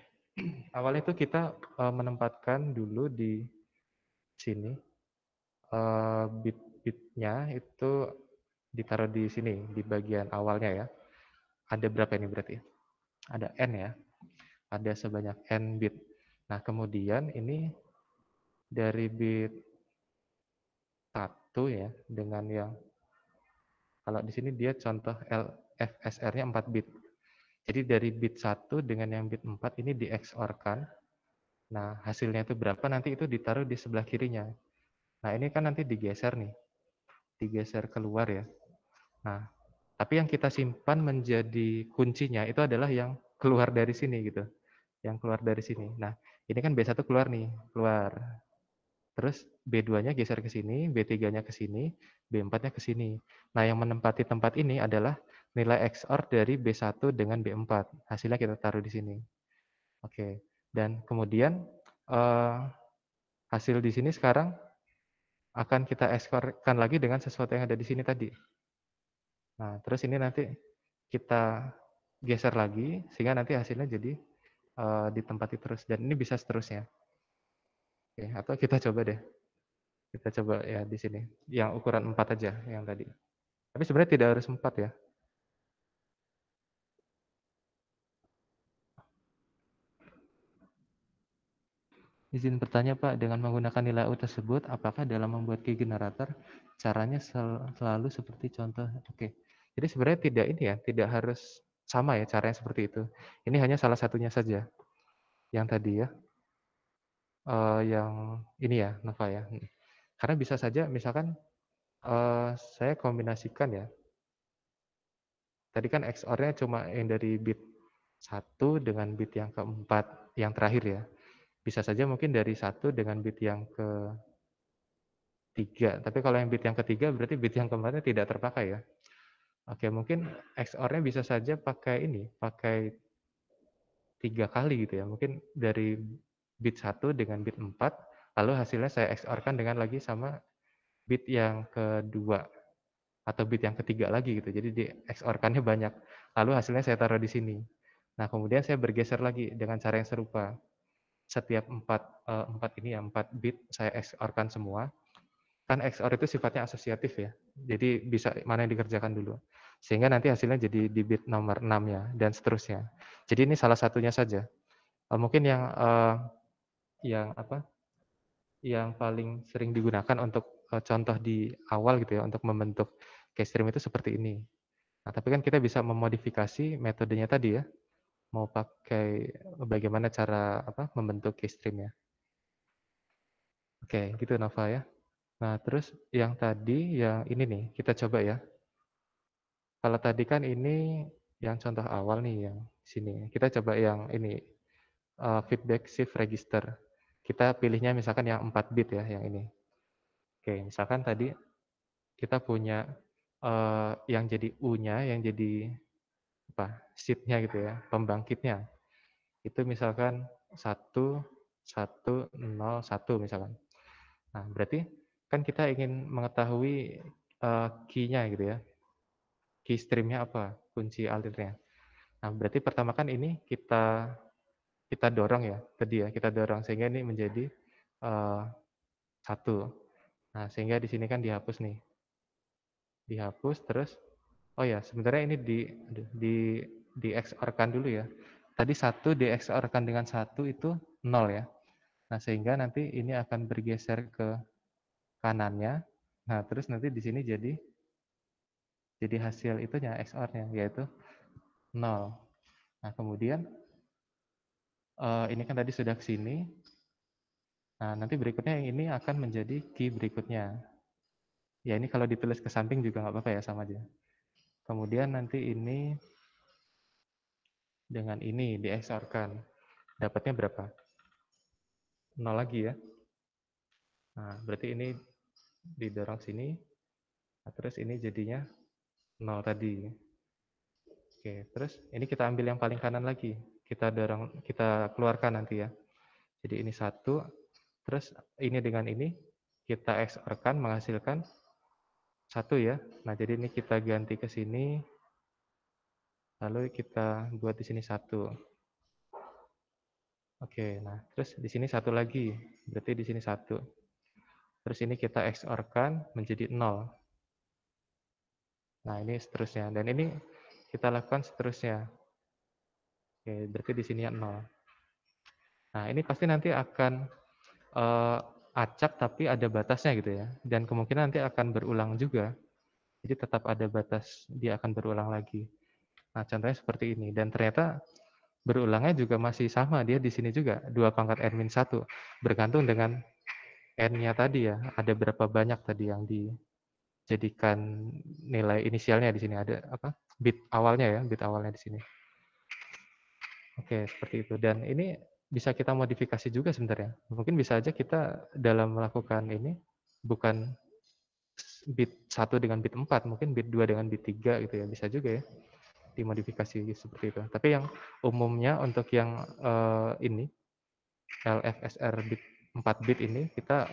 Awalnya itu kita uh, menempatkan dulu di sini uh, bit-bitnya itu ditaruh di sini di bagian awalnya ya. Ada berapa ini berarti? Ada n ya. Ada sebanyak n bit. Nah, kemudian ini dari bit 1 ya dengan yang kalau di sini dia contoh LFSR-nya 4 bit. Jadi dari bit 1 dengan yang bit 4 ini di XOR-kan. Nah, hasilnya itu berapa nanti itu ditaruh di sebelah kirinya. Nah, ini kan nanti digeser nih. Digeser keluar ya. Nah, tapi yang kita simpan menjadi kuncinya itu adalah yang keluar dari sini gitu. Yang keluar dari sini. Nah, ini kan B1 keluar nih, keluar. Terus B2-nya geser ke sini, B3-nya ke sini, B4-nya ke sini. Nah, yang menempati tempat ini adalah nilai XOR dari B1 dengan B4. Hasilnya kita taruh di sini. Oke. Dan kemudian uh, hasil di sini sekarang akan kita XOR-kan lagi dengan sesuatu yang ada di sini tadi. Nah, terus ini nanti kita geser lagi sehingga nanti hasilnya jadi uh, ditempati terus dan ini bisa seterusnya. Oke, atau kita coba deh. Kita coba ya di sini yang ukuran 4 aja yang tadi. Tapi sebenarnya tidak harus 4 ya. Izin bertanya Pak, dengan menggunakan nilai U tersebut, apakah dalam membuat key generator caranya sel selalu seperti contoh? Oke, jadi sebenarnya tidak ini ya, tidak harus sama ya caranya seperti itu. Ini hanya salah satunya saja, yang tadi ya, uh, yang ini ya Nova ya. Karena bisa saja misalkan uh, saya kombinasikan ya. Tadi kan XOR-nya cuma yang dari bit satu dengan bit yang keempat, yang terakhir ya bisa saja mungkin dari satu dengan bit yang ke tiga. Tapi kalau yang bit yang ketiga berarti bit yang keempatnya tidak terpakai ya. Oke, mungkin XOR-nya bisa saja pakai ini, pakai tiga kali gitu ya. Mungkin dari bit satu dengan bit empat, lalu hasilnya saya XOR-kan dengan lagi sama bit yang kedua atau bit yang ketiga lagi gitu. Jadi di XOR-kannya banyak. Lalu hasilnya saya taruh di sini. Nah, kemudian saya bergeser lagi dengan cara yang serupa setiap empat uh, empat ini ya empat bit saya XOR-kan semua. Kan XOR itu sifatnya asosiatif ya. Jadi bisa mana yang dikerjakan dulu. Sehingga nanti hasilnya jadi di bit nomor 6 ya dan seterusnya. Jadi ini salah satunya saja. Uh, mungkin yang uh, yang apa? Yang paling sering digunakan untuk contoh di awal gitu ya untuk membentuk keystream itu seperti ini. Nah, tapi kan kita bisa memodifikasi metodenya tadi ya mau pakai bagaimana cara apa membentuk keystream ya. Oke, gitu Nova ya. Nah, terus yang tadi yang ini nih, kita coba ya. Kalau tadi kan ini yang contoh awal nih yang sini. Kita coba yang ini uh, feedback shift register. kita pilihnya misalkan yang 4 bit ya, yang ini. Oke, misalkan tadi kita punya uh, yang jadi U-nya, yang jadi apa seed-nya gitu ya, pembangkitnya. Itu misalkan 1, 1, 0, 1 misalkan. Nah, berarti kan kita ingin mengetahui uh, key-nya gitu ya. Key stream-nya apa, kunci alirnya. Nah, berarti pertama kan ini kita kita dorong ya, tadi ya, kita dorong sehingga ini menjadi uh, satu. Nah, sehingga di sini kan dihapus nih. Dihapus terus oh ya, sebenarnya ini di di di XOR-kan dulu ya. Tadi satu di XOR-kan dengan satu itu nol ya. Nah, sehingga nanti ini akan bergeser ke kanannya. Nah, terus nanti di sini jadi jadi hasil itunya XOR-nya yaitu 0. Nah, kemudian uh, ini kan tadi sudah ke sini. Nah, nanti berikutnya yang ini akan menjadi key berikutnya. Ya, ini kalau ditulis ke samping juga nggak apa-apa ya, sama aja. Kemudian nanti ini dengan ini di XOR-kan. Dapatnya berapa? 0 lagi ya. Nah, berarti ini didorong sini. Nah, terus ini jadinya 0 tadi. Oke, terus ini kita ambil yang paling kanan lagi. Kita dorong, kita keluarkan nanti ya. Jadi ini satu, terus ini dengan ini kita XOR-kan menghasilkan satu ya. Nah, jadi ini kita ganti ke sini. Lalu kita buat di sini satu. Oke, nah terus di sini satu lagi, berarti di sini satu. Terus ini kita XOR-kan menjadi nol. Nah ini seterusnya, dan ini kita lakukan seterusnya. Oke, berarti di sini nol. Nah ini pasti nanti akan uh, acak tapi ada batasnya gitu ya, dan kemungkinan nanti akan berulang juga. Jadi tetap ada batas, dia akan berulang lagi. Nah contohnya seperti ini, dan ternyata berulangnya juga masih sama. Dia di sini juga dua pangkat n min satu. Bergantung dengan n-nya tadi ya. Ada berapa banyak tadi yang dijadikan nilai inisialnya di sini. Ada apa? Bit awalnya ya bit awalnya di sini. Oke seperti itu. Dan ini bisa kita modifikasi juga sebenarnya mungkin bisa aja kita dalam melakukan ini bukan bit satu dengan bit 4 mungkin bit 2 dengan bit 3 gitu ya bisa juga ya dimodifikasi seperti itu. Tapi yang umumnya untuk yang uh, ini LFSR bit 4 bit ini kita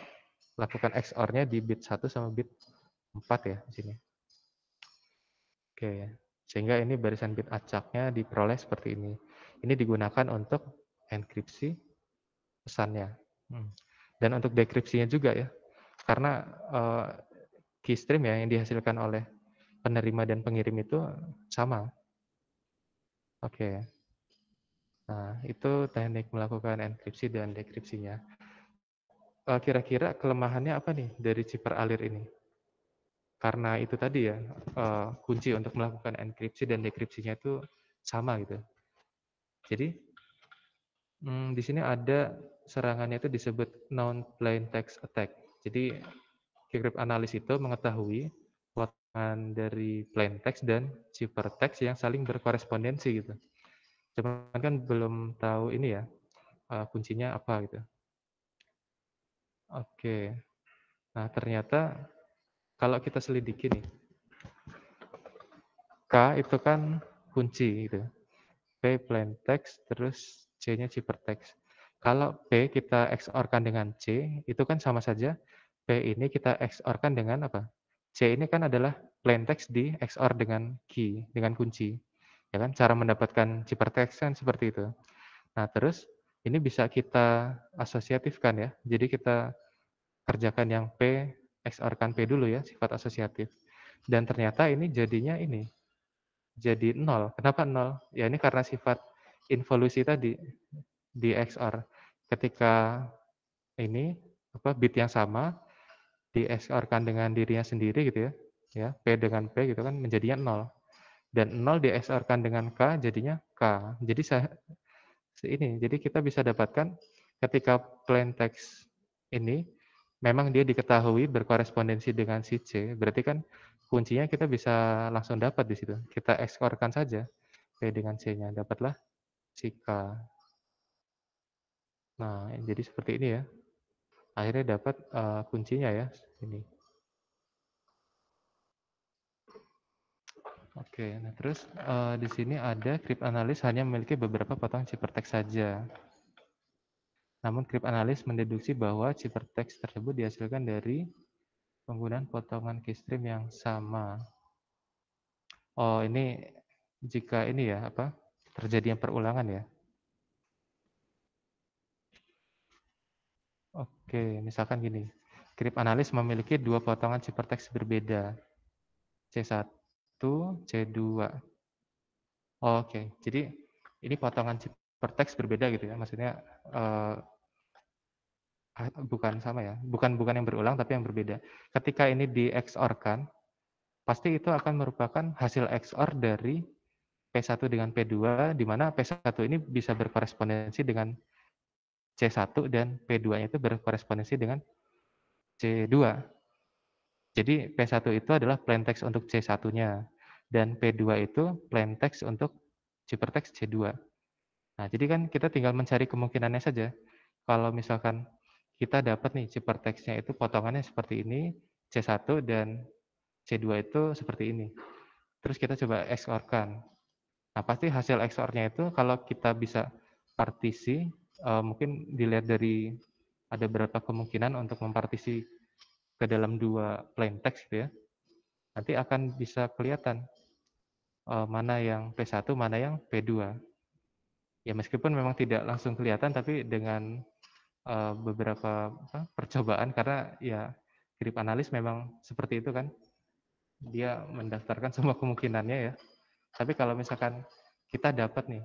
lakukan XOR-nya di bit 1 sama bit 4 ya di sini. Oke, sehingga ini barisan bit acaknya diperoleh seperti ini. Ini digunakan untuk enkripsi pesannya. Hmm. Dan untuk dekripsinya juga ya. Karena uh, keystream ya yang dihasilkan oleh penerima dan pengirim itu sama. Oke. Nah, itu teknik melakukan enkripsi dan dekripsinya. Eh, kira-kira kelemahannya apa nih dari chip alir ini? Karena itu tadi ya, eh, kunci untuk melakukan enkripsi dan dekripsinya itu sama gitu. Jadi, hmm, di sini ada serangannya itu disebut non-plain text attack. Jadi, crypt analis itu mengetahui potongan dari plain text dan ciphertext yang saling berkorespondensi gitu. Cuman kan belum tahu ini ya, uh, kuncinya apa gitu. Oke. Nah, ternyata kalau kita selidiki nih, K itu kan kunci gitu. P plain text, terus C-nya ciphertext. Kalau P kita XOR-kan dengan C, itu kan sama saja P ini kita XOR-kan dengan apa? C ini kan adalah plain text di XOR dengan key, dengan kunci. Ya kan, cara mendapatkan ciphertext kan seperti itu. Nah, terus ini bisa kita asosiatifkan ya. Jadi kita kerjakan yang P, XOR-kan P dulu ya, sifat asosiatif. Dan ternyata ini jadinya ini. Jadi nol. Kenapa nol? Ya ini karena sifat involusi tadi di XOR. Ketika ini apa bit yang sama di XOR-kan dengan dirinya sendiri gitu ya. Ya, P dengan P gitu kan menjadinya 0. Dan 0 di XOR-kan dengan K jadinya K. Jadi saya ini, jadi kita bisa dapatkan ketika plain text ini memang dia diketahui berkorespondensi dengan si C, berarti kan kuncinya kita bisa langsung dapat di situ. Kita XOR-kan saja P dengan C-nya, dapatlah si K. Nah, jadi seperti ini ya. Akhirnya dapat uh, kuncinya ya, ini. Oke, nah terus uh, di sini ada crypt analis hanya memiliki beberapa potong ciphertext saja. Namun crypt analis mendeduksi bahwa ciphertext tersebut dihasilkan dari penggunaan potongan keystream yang sama. Oh, ini jika ini ya apa? Terjadinya perulangan ya. Oke, misalkan gini. Crypt analis memiliki dua potongan ciphertext berbeda. C1 C2. Oh, Oke, jadi ini potongan teks berbeda gitu ya, maksudnya uh, bukan sama ya, bukan bukan yang berulang tapi yang berbeda. Ketika ini di XOR kan, pasti itu akan merupakan hasil XOR dari P1 dengan P2, di mana P1 ini bisa berkorespondensi dengan C1 dan P2-nya itu berkorespondensi dengan C2. Jadi P1 itu adalah plain text untuk C1-nya dan P2 itu plain text untuk ciphertext C2. Nah, jadi kan kita tinggal mencari kemungkinannya saja. Kalau misalkan kita dapat nih ciphertext-nya itu potongannya seperti ini, C1 dan C2 itu seperti ini. Terus kita coba XOR-kan. Nah, pasti hasil XOR-nya itu kalau kita bisa partisi, uh, mungkin dilihat dari ada berapa kemungkinan untuk mempartisi ke dalam dua plain text gitu ya. Nanti akan bisa kelihatan uh, mana yang P1, mana yang P2. Ya meskipun memang tidak langsung kelihatan, tapi dengan uh, beberapa apa, percobaan, karena ya grip analis memang seperti itu kan, dia mendaftarkan semua kemungkinannya ya. Tapi kalau misalkan kita dapat nih,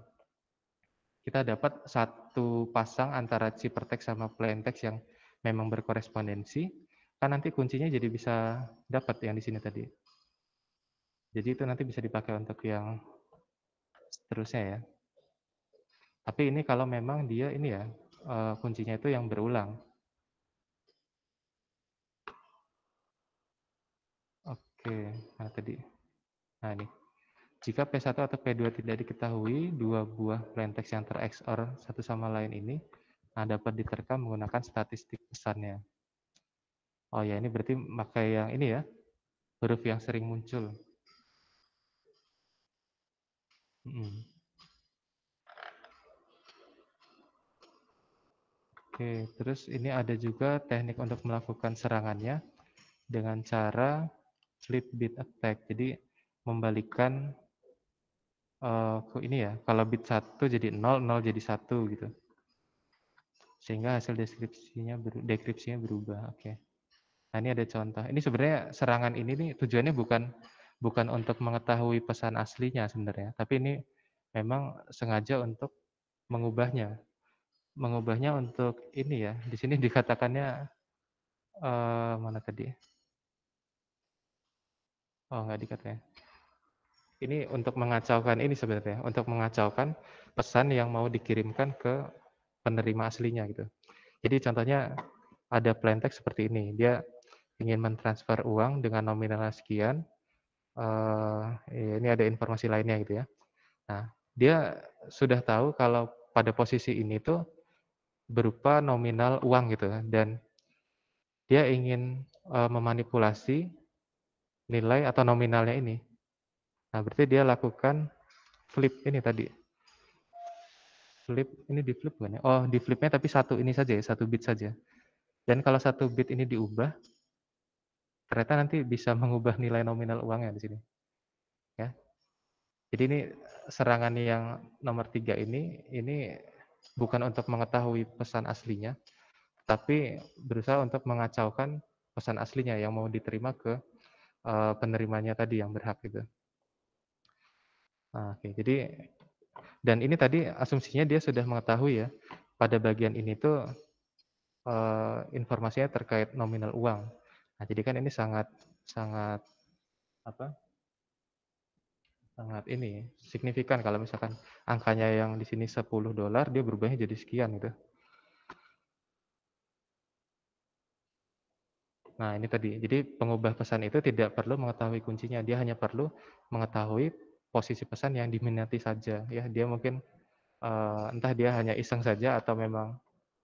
kita dapat satu pasang antara ciphertext sama plain text yang memang berkorespondensi, kan nanti kuncinya jadi bisa dapat yang di sini tadi. Jadi itu nanti bisa dipakai untuk yang seterusnya ya. Tapi ini kalau memang dia ini ya, uh, kuncinya itu yang berulang. Oke, nah tadi. Nah ini. Jika P1 atau P2 tidak diketahui, dua buah plaintext yang ter XOR satu sama lain ini nah dapat diterkam menggunakan statistik pesannya. Oh ya, ini berarti pakai yang ini ya, huruf yang sering muncul. Hmm. Oke, terus ini ada juga teknik untuk melakukan serangannya dengan cara flip bit attack. Jadi membalikan uh, ini ya, kalau bit 1 jadi 0, 0 jadi 1 gitu. Sehingga hasil deskripsinya ber, dekripsinya berubah. Oke. Nah, ini ada contoh. Ini sebenarnya serangan ini nih tujuannya bukan bukan untuk mengetahui pesan aslinya sebenarnya, tapi ini memang sengaja untuk mengubahnya. Mengubahnya untuk ini ya, di sini dikatakannya uh, mana tadi? Oh, nggak dikatakan. Ini untuk mengacaukan ini sebenarnya, untuk mengacaukan pesan yang mau dikirimkan ke penerima aslinya gitu. Jadi contohnya ada plain text seperti ini, dia ingin mentransfer uang dengan nominal sekian, uh, ini ada informasi lainnya gitu ya. Nah, dia sudah tahu kalau pada posisi ini tuh berupa nominal uang gitu dan dia ingin uh, memanipulasi nilai atau nominalnya ini. Nah, berarti dia lakukan flip ini tadi. Flip, ini di flip bukan ya? Oh, di flipnya tapi satu ini saja ya, satu bit saja. Dan kalau satu bit ini diubah, ternyata nanti bisa mengubah nilai nominal uangnya di sini. Ya. Jadi ini serangan yang nomor tiga ini, ini bukan untuk mengetahui pesan aslinya, tapi berusaha untuk mengacaukan pesan aslinya yang mau diterima ke uh, penerimanya tadi yang berhak itu. Nah, Oke, jadi dan ini tadi asumsinya dia sudah mengetahui ya pada bagian ini tuh uh, informasinya terkait nominal uang. Nah, jadi kan ini sangat sangat apa? Sangat ini signifikan kalau misalkan angkanya yang di sini 10 dolar dia berubahnya jadi sekian gitu. Nah, ini tadi. Jadi pengubah pesan itu tidak perlu mengetahui kuncinya, dia hanya perlu mengetahui posisi pesan yang diminati saja ya. Dia mungkin uh, entah dia hanya iseng saja atau memang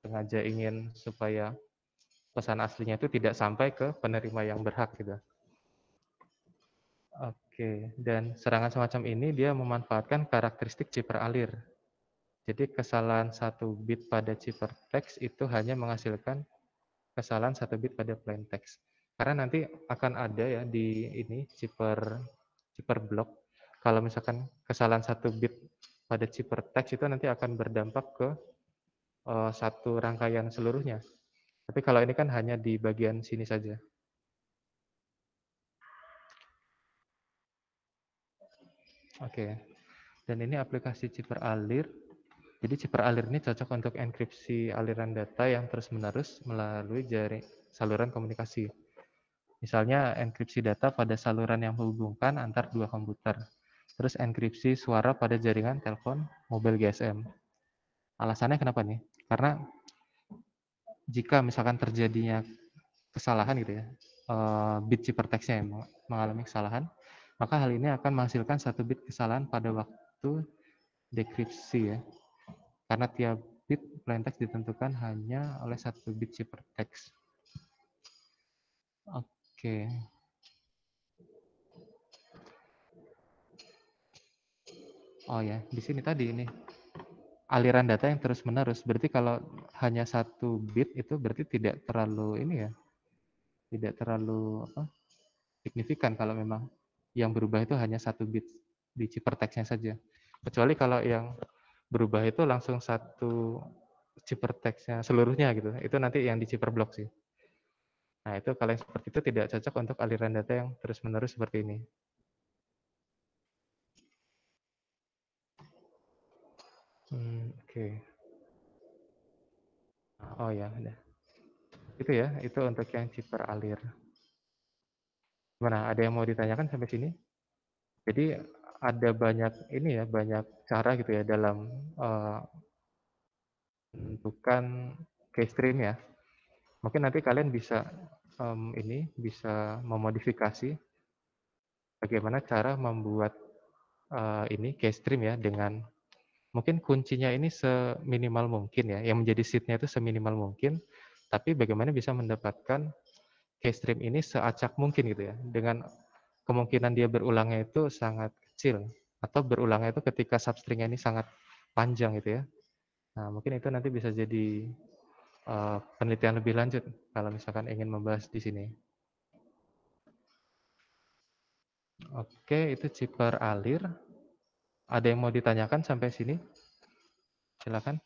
sengaja ingin supaya pesan aslinya itu tidak sampai ke penerima yang berhak gitu. Oke, dan serangan semacam ini dia memanfaatkan karakteristik cipher alir. Jadi kesalahan satu bit pada cipher text itu hanya menghasilkan kesalahan satu bit pada plain text. Karena nanti akan ada ya di ini cipher cipher block. Kalau misalkan kesalahan satu bit pada cipher text itu nanti akan berdampak ke uh, satu rangkaian seluruhnya. Tapi kalau ini kan hanya di bagian sini saja. Oke. Dan ini aplikasi Cipher Alir. Jadi Cipher Alir ini cocok untuk enkripsi aliran data yang terus-menerus melalui jari saluran komunikasi. Misalnya enkripsi data pada saluran yang menghubungkan antar dua komputer. Terus enkripsi suara pada jaringan telepon mobil GSM. Alasannya kenapa nih? Karena jika misalkan terjadinya kesalahan gitu ya, eh, bit ciphertextnya mengalami kesalahan, maka hal ini akan menghasilkan satu bit kesalahan pada waktu dekripsi ya. Karena tiap bit plaintext ditentukan hanya oleh satu bit ciphertext. Oke. Oh ya, di sini tadi ini aliran data yang terus menerus. Berarti kalau hanya satu bit itu berarti tidak terlalu ini ya, tidak terlalu apa, signifikan kalau memang yang berubah itu hanya satu bit di ciphertextnya saja. Kecuali kalau yang berubah itu langsung satu ciphertextnya seluruhnya gitu. Itu nanti yang di block sih. Nah itu kalau yang seperti itu tidak cocok untuk aliran data yang terus-menerus seperti ini. Hmm, Oke. Oh ya, udah. Itu ya, itu untuk yang cipher alir. Gimana? Ada yang mau ditanyakan sampai sini? Jadi ada banyak ini ya, banyak cara gitu ya dalam uh, menentukan keystream ya. Mungkin nanti kalian bisa um, ini bisa memodifikasi bagaimana cara membuat uh, ini keystream ya dengan mungkin kuncinya ini seminimal mungkin ya, yang menjadi seatnya itu seminimal mungkin, tapi bagaimana bisa mendapatkan keystream ini seacak mungkin gitu ya. Dengan kemungkinan dia berulangnya itu sangat kecil atau berulangnya itu ketika substringnya ini sangat panjang gitu ya. Nah, mungkin itu nanti bisa jadi uh, penelitian lebih lanjut kalau misalkan ingin membahas di sini. Oke, itu chipper alir. Ada yang mau ditanyakan sampai sini? Silakan.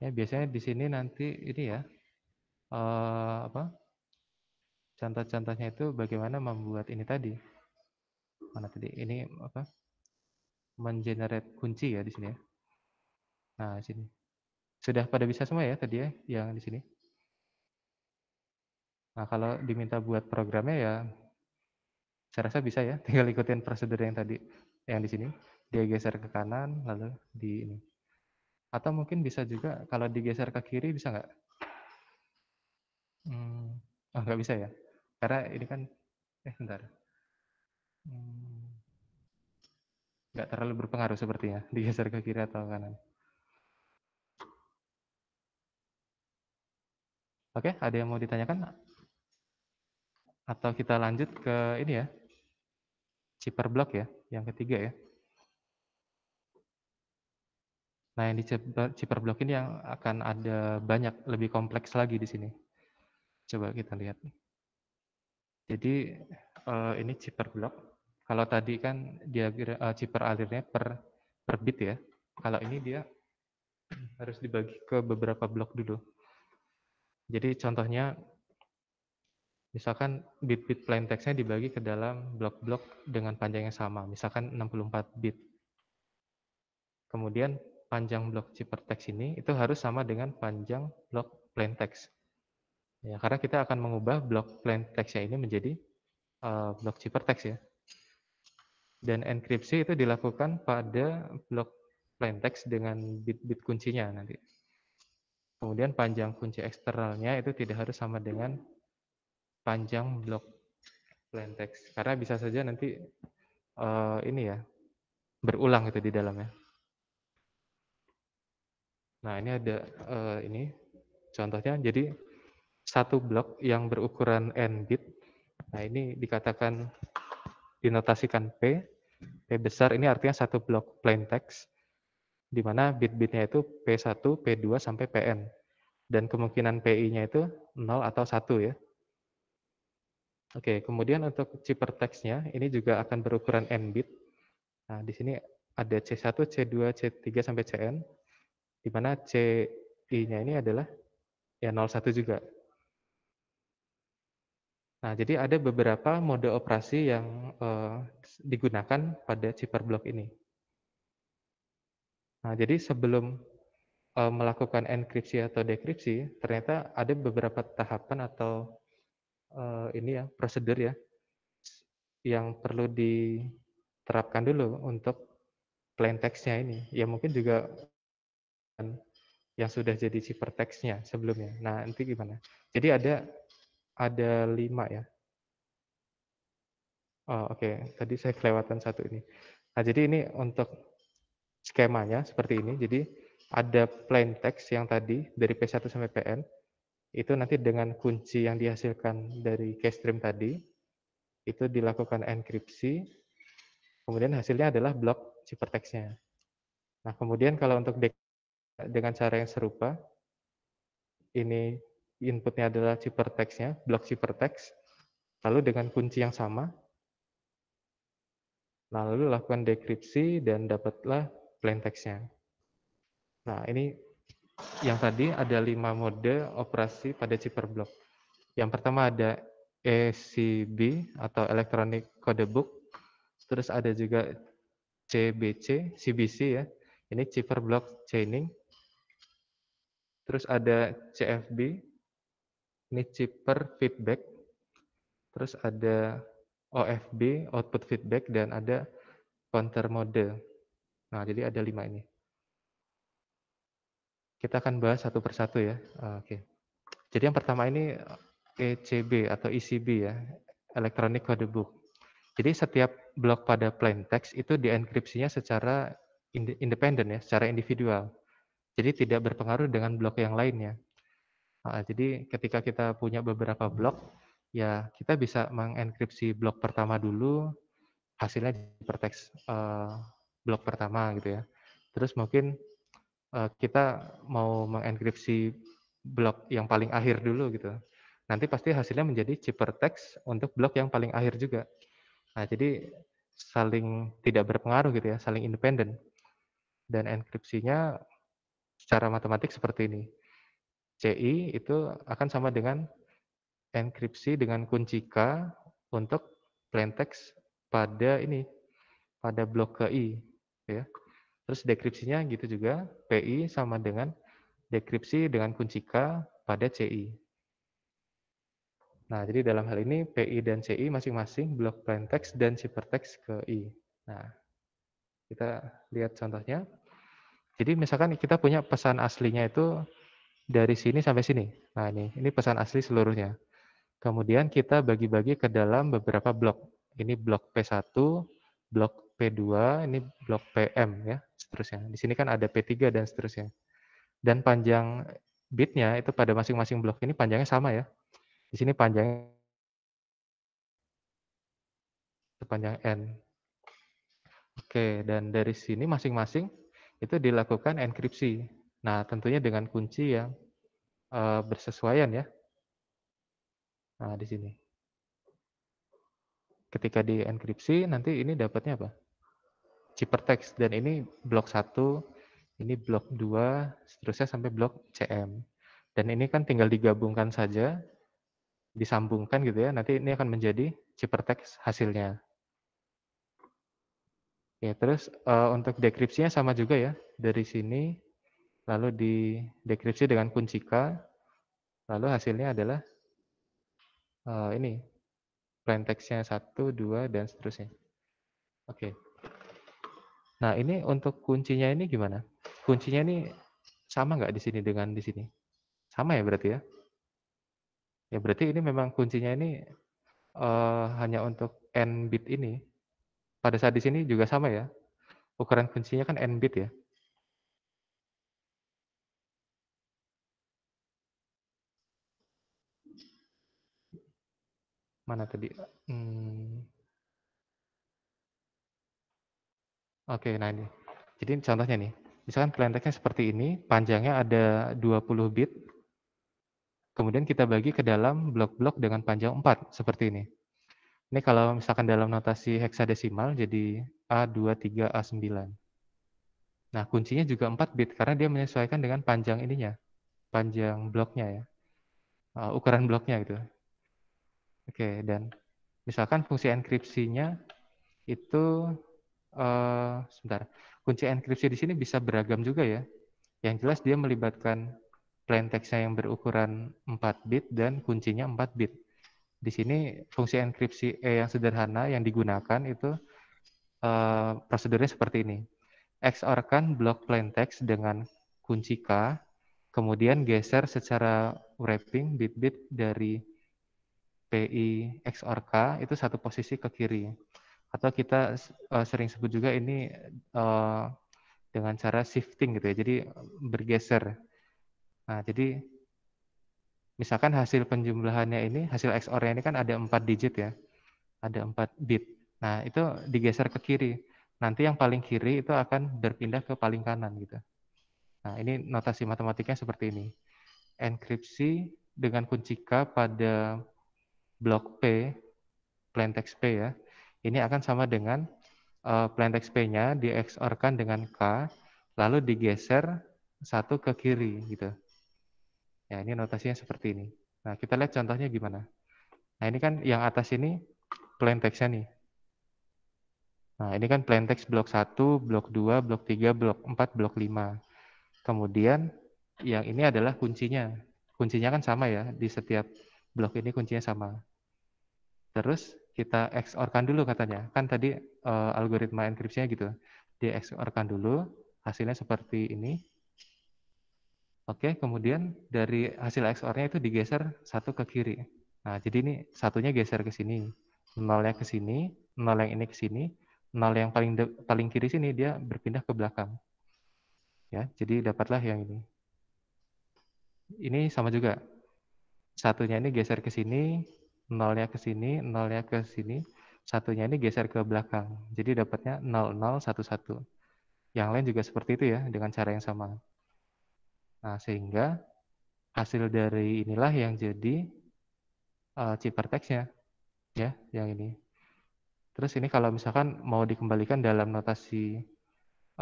Ya, biasanya di sini nanti ini ya, uh, apa? Contoh-contohnya itu bagaimana membuat ini tadi. Mana tadi? Ini apa? Mengenerate kunci ya di sini ya. Nah, sini. Sudah pada bisa semua ya tadi ya yang di sini. Nah, kalau diminta buat programnya ya saya rasa bisa ya, tinggal ikutin prosedur yang tadi yang di sini. Dia geser ke kanan lalu di ini. Atau mungkin bisa juga kalau digeser ke kiri bisa nggak? Hmm, oh nggak bisa ya? Karena ini kan, eh bentar. Hmm, nggak terlalu berpengaruh sepertinya digeser ke kiri atau kanan. Oke, ada yang mau ditanyakan? Atau kita lanjut ke ini ya, chipper block ya, yang ketiga ya. Nah, yang di chipper block ini yang akan ada banyak lebih kompleks lagi di sini. Coba kita lihat. Jadi uh, ini chipper block. Kalau tadi kan dia uh, chipper alirnya per per bit ya. Kalau ini dia harus dibagi ke beberapa blok dulu. Jadi contohnya misalkan bit-bit plain text-nya dibagi ke dalam blok-blok dengan panjang yang sama, misalkan 64 bit. Kemudian panjang blok ciphertext ini itu harus sama dengan panjang blok plain text. Ya, karena kita akan mengubah blok plain text-nya ini menjadi uh, blok ciphertext ya. Dan enkripsi itu dilakukan pada blok plain text dengan bit-bit kuncinya nanti. Kemudian panjang kunci eksternalnya itu tidak harus sama dengan panjang blok plain text. Karena bisa saja nanti uh, ini ya berulang itu di dalamnya. Nah ini ada uh, ini contohnya. Jadi satu blok yang berukuran n bit. Nah ini dikatakan dinotasikan p. P besar ini artinya satu blok plain text di mana bit-bitnya itu P1, P2 sampai Pn. Dan kemungkinan PI-nya itu 0 atau 1 ya. Oke, kemudian untuk ciphertextnya ini juga akan berukuran n bit. Nah, di sini ada C1, C2, C3 sampai Cn di mana CI-nya ini adalah ya 01 juga. Nah, jadi ada beberapa mode operasi yang uh, digunakan pada cipher block ini. Nah, jadi sebelum uh, melakukan enkripsi atau dekripsi, ternyata ada beberapa tahapan atau uh, ini ya prosedur ya yang perlu diterapkan dulu untuk plain text-nya ini. Ya mungkin juga yang sudah jadi ciphertext-nya sebelumnya. Nah, nanti gimana? Jadi ada ada lima ya. Oh, oke. Okay. Tadi saya kelewatan satu ini. Nah, jadi ini untuk skemanya seperti ini. Jadi ada plain text yang tadi dari P1 sampai Pn, itu nanti dengan kunci yang dihasilkan dari keystream tadi, itu dilakukan enkripsi, kemudian hasilnya adalah blok ciphertextnya. Nah, kemudian kalau untuk dengan cara yang serupa, ini inputnya adalah ciphertextnya, blok ciphertext, lalu dengan kunci yang sama, lalu lakukan dekripsi dan dapatlah plain text-nya. Nah, ini yang tadi ada lima mode operasi pada chipper block. Yang pertama ada ECB atau Electronic Codebook. Terus ada juga CBC, CBC ya. Ini chipper block chaining. Terus ada CFB. Ini chipper feedback. Terus ada OFB, output feedback dan ada counter mode. Nah, jadi ada lima ini. Kita akan bahas satu persatu ya. Ah, oke. Jadi yang pertama ini ECB atau ECB ya, Electronic Code Book. Jadi setiap blok pada plain text itu dienkripsinya secara independen ya, secara individual. Jadi tidak berpengaruh dengan blok yang lainnya. Nah, jadi ketika kita punya beberapa blok, ya kita bisa mengenkripsi blok pertama dulu, hasilnya di uh, blok pertama gitu ya. Terus mungkin uh, kita mau mengenkripsi blok yang paling akhir dulu gitu. Nanti pasti hasilnya menjadi text untuk blok yang paling akhir juga. Nah, jadi saling tidak berpengaruh gitu ya, saling independen. Dan enkripsinya secara matematik seperti ini. CI itu akan sama dengan enkripsi dengan kunci K untuk plain text pada ini, pada blok ke I ya. Terus dekripsinya gitu juga, PI sama dengan dekripsi dengan kunci K pada CI. Nah, jadi dalam hal ini PI dan CI masing-masing blok plain text dan ciphertext ke I. Nah, kita lihat contohnya. Jadi misalkan kita punya pesan aslinya itu dari sini sampai sini. Nah, ini ini pesan asli seluruhnya. Kemudian kita bagi-bagi ke dalam beberapa blok. Ini blok P1, blok P2, ini blok PM ya, seterusnya. Di sini kan ada P3 dan seterusnya. Dan panjang bitnya itu pada masing-masing blok ini panjangnya sama ya. Di sini panjang sepanjang N. Oke, dan dari sini masing-masing itu dilakukan enkripsi. Nah, tentunya dengan kunci yang uh, bersesuaian ya. Nah, di sini. Ketika di enkripsi, nanti ini dapatnya apa? text dan ini blok 1, ini blok 2, seterusnya sampai blok CM. Dan ini kan tinggal digabungkan saja, disambungkan gitu ya, nanti ini akan menjadi text hasilnya. Ya, terus uh, untuk dekripsinya sama juga ya, dari sini lalu di dekripsi dengan kunci K, lalu hasilnya adalah uh, ini plain text-nya 1, 2, dan seterusnya. Oke. Okay. Nah, ini untuk kuncinya ini gimana? Kuncinya ini sama nggak di sini dengan di sini? Sama ya berarti ya? Ya berarti ini memang kuncinya ini uh, hanya untuk n bit ini. Pada saat di sini juga sama ya? Ukuran kuncinya kan n bit ya? Mana tadi? Hmm. Oke, nah ini. Jadi contohnya nih, misalkan plain text-nya seperti ini, panjangnya ada 20 bit, kemudian kita bagi ke dalam blok-blok dengan panjang 4, seperti ini. Ini kalau misalkan dalam notasi heksadesimal, jadi A23, A9. Nah, kuncinya juga 4 bit, karena dia menyesuaikan dengan panjang ininya, panjang bloknya ya, uh, ukuran bloknya gitu. Oke, dan misalkan fungsi enkripsinya itu uh, sebentar. Kunci enkripsi di sini bisa beragam juga ya. Yang jelas dia melibatkan plain text-nya yang berukuran 4 bit dan kuncinya 4 bit. Di sini fungsi enkripsi E yang sederhana yang digunakan itu uh, prosedurnya seperti ini. XOR-kan blok plain text dengan kunci K, kemudian geser secara wrapping bit-bit dari PI XOR K itu satu posisi ke kiri atau kita uh, sering sebut juga ini uh, dengan cara shifting gitu ya. Jadi bergeser. Nah, jadi misalkan hasil penjumlahannya ini, hasil XOR-nya ini kan ada 4 digit ya. Ada 4 bit. Nah, itu digeser ke kiri. Nanti yang paling kiri itu akan berpindah ke paling kanan gitu. Nah, ini notasi matematikanya seperti ini. Enkripsi dengan kunci K pada blok P, plain text P ya, ini akan sama dengan uh, plain text P-nya XOR-kan dengan K, lalu digeser satu ke kiri gitu. Ya, ini notasinya seperti ini. Nah, kita lihat contohnya gimana. Nah, ini kan yang atas ini plain text-nya nih. Nah, ini kan plain text blok 1, blok 2, blok 3, blok 4, blok 5. Kemudian yang ini adalah kuncinya. Kuncinya kan sama ya, di setiap blok ini kuncinya sama. Terus kita XOR-kan dulu katanya. Kan tadi uh, algoritma enkripsinya gitu. Dia XOR-kan dulu, hasilnya seperti ini. Oke, kemudian dari hasil XOR-nya itu digeser satu ke kiri. Nah, jadi ini satunya geser ke sini. Nolnya ke sini, nol yang ini ke sini, nol yang paling paling kiri sini dia berpindah ke belakang. Ya, jadi dapatlah yang ini. Ini sama juga. Satunya ini geser ke sini, nolnya ke sini, nolnya ke sini, satunya ini geser ke belakang. Jadi dapatnya 0, 0, 1, 1. Yang lain juga seperti itu ya, dengan cara yang sama. Nah, sehingga hasil dari inilah yang jadi uh, ciphertext-nya. Ya, yang ini. Terus ini kalau misalkan mau dikembalikan dalam notasi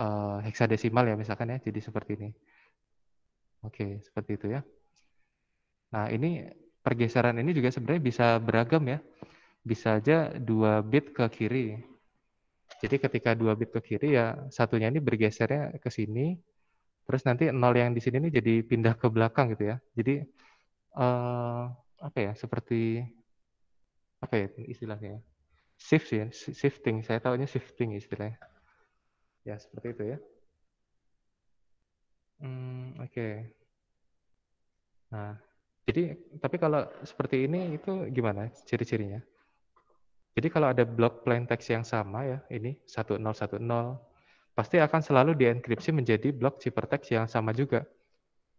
uh, heksadesimal ya misalkan ya, jadi seperti ini. Oke, seperti itu ya. Nah, ini pergeseran ini juga sebenarnya bisa beragam ya. Bisa aja dua bit ke kiri. Jadi ketika dua bit ke kiri ya satunya ini bergesernya ke sini, terus nanti nol yang di sini ini jadi pindah ke belakang gitu ya. Jadi uh, apa ya seperti apa ya istilahnya? Shift ya, shifting. Saya tahunya shifting istilahnya. Ya seperti itu ya. Hmm, Oke. Okay. Nah, jadi, tapi kalau seperti ini itu gimana ciri-cirinya? Jadi kalau ada blok plain text yang sama ya, ini 1010, pasti akan selalu dienkripsi menjadi blok ciphertext yang sama juga.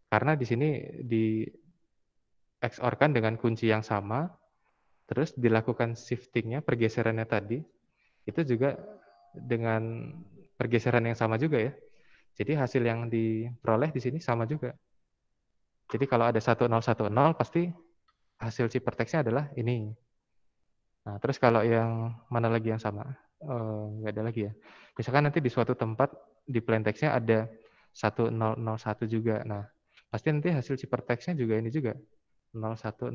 Karena di sini di XOR-kan dengan kunci yang sama, terus dilakukan shiftingnya, pergeserannya tadi, itu juga dengan pergeseran yang sama juga ya. Jadi hasil yang diperoleh di sini sama juga. Jadi kalau ada 1010 pasti hasil ciphertextnya adalah ini. Nah, terus kalau yang mana lagi yang sama? Nggak ada lagi ya. Misalkan nanti di suatu tempat di plain text-nya ada 1001 juga. Nah, pasti nanti hasil ciphertextnya juga ini juga 0100.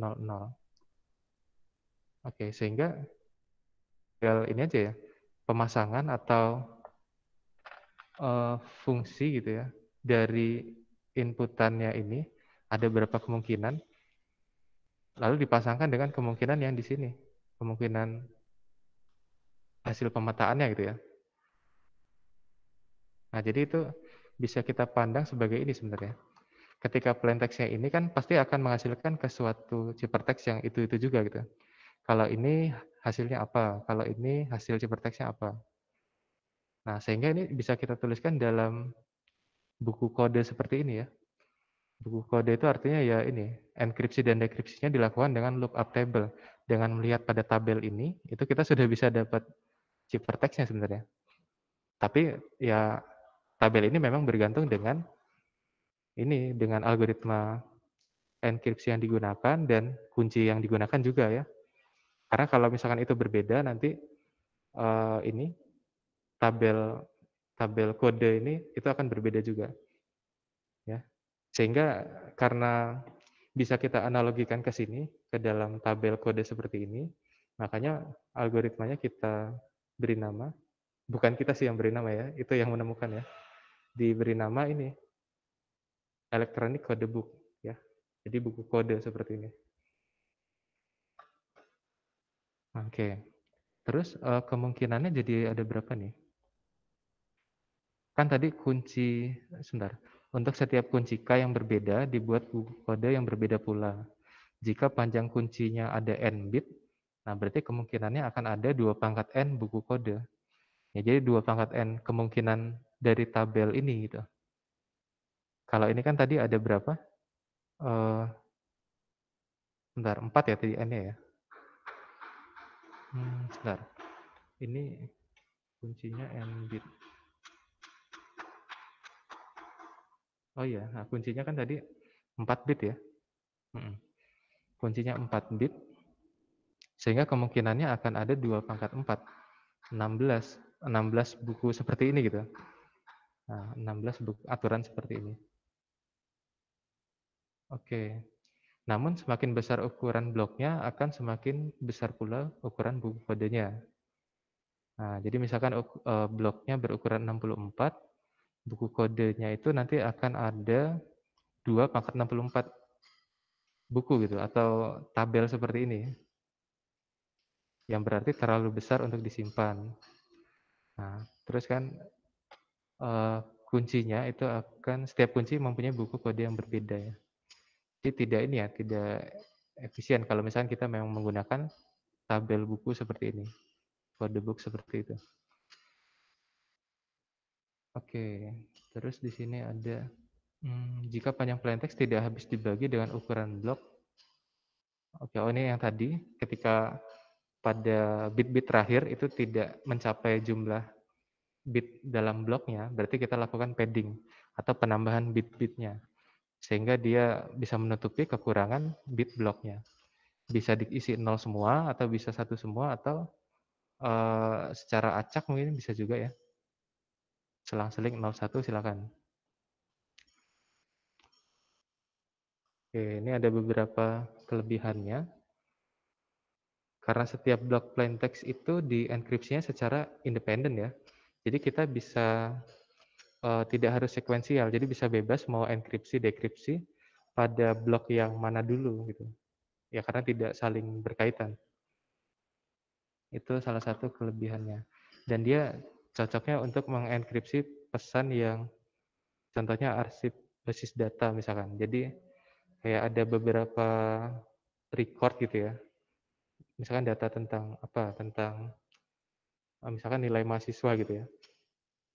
Oke, sehingga tinggal ini aja ya, pemasangan atau uh, fungsi gitu ya dari inputannya ini ada berapa kemungkinan, lalu dipasangkan dengan kemungkinan yang di sini, kemungkinan hasil pemetaannya gitu ya. Nah, jadi itu bisa kita pandang sebagai ini sebenarnya. ketika plain text-nya ini kan pasti akan menghasilkan ke suatu ciphertext yang itu-itu juga gitu. Kalau ini hasilnya apa, kalau ini hasil ciphertext-nya apa. Nah, sehingga ini bisa kita tuliskan dalam buku kode seperti ini ya. Buku kode itu artinya ya ini, enkripsi dan dekripsinya dilakukan dengan lookup table. Dengan melihat pada tabel ini, itu kita sudah bisa dapat ciphertext-nya sebenarnya. Tapi ya tabel ini memang bergantung dengan ini, dengan algoritma enkripsi yang digunakan dan kunci yang digunakan juga ya. Karena kalau misalkan itu berbeda nanti uh, ini tabel tabel kode ini itu akan berbeda juga. Sehingga karena bisa kita analogikan ke sini ke dalam tabel kode seperti ini, makanya algoritmanya kita beri nama bukan kita sih yang beri nama ya, itu yang menemukan ya. Diberi nama ini electronic code book ya. Jadi buku kode seperti ini. Oke. Terus uh, kemungkinannya jadi ada berapa nih? Kan tadi kunci sebentar. Untuk setiap kunci K yang berbeda dibuat kode yang berbeda pula. Jika panjang kuncinya ada n bit, nah berarti kemungkinannya akan ada dua pangkat n buku kode. Ya, jadi dua pangkat N kemungkinan dari tabel ini gitu. Kalau ini kan tadi ada berapa? Uh, bentar, 4 ya tadi N-nya ya. Hmm, sebentar. Ini kuncinya N bit. Oh iya, nah kuncinya kan tadi 4 bit ya. Kuncinya 4 bit. Sehingga kemungkinannya akan ada dua pangkat 4. 16. 16 buku seperti ini gitu. Nah, 16 buku aturan seperti ini. Oke. Namun semakin besar ukuran bloknya akan semakin besar pula ukuran buku kodenya. Nah, jadi misalkan uh, bloknya berukuran 64, buku kodenya itu nanti akan ada 2 pangkat 64 buku gitu atau tabel seperti ini. Yang berarti terlalu besar untuk disimpan. Nah, terus kan uh, kuncinya itu akan setiap kunci mempunyai buku kode yang berbeda ya. Jadi tidak ini ya, tidak efisien kalau misalnya kita memang menggunakan tabel buku seperti ini, kode book seperti itu. Oke, terus di sini ada hmm, jika panjang plain text tidak habis dibagi dengan ukuran blok. Oke, oh ini yang tadi ketika pada bit-bit terakhir itu tidak mencapai jumlah bit dalam bloknya, berarti kita lakukan padding atau penambahan bit-bitnya. Sehingga dia bisa menutupi kekurangan bit bloknya. Bisa diisi nol semua, atau bisa satu semua, atau uh, secara acak mungkin bisa juga ya. Selang-seling 01 silakan. Oke, ini ada beberapa kelebihannya. Karena setiap blok plain text itu dienkripsinya secara independen ya. Jadi kita bisa uh, tidak harus sekuensial, jadi bisa bebas mau enkripsi dekripsi pada blok yang mana dulu gitu. Ya karena tidak saling berkaitan. Itu salah satu kelebihannya. Dan dia cocoknya untuk mengenkripsi pesan yang contohnya arsip basis data misalkan. Jadi kayak ada beberapa record gitu ya. Misalkan data tentang apa? Tentang eh, misalkan nilai mahasiswa gitu ya.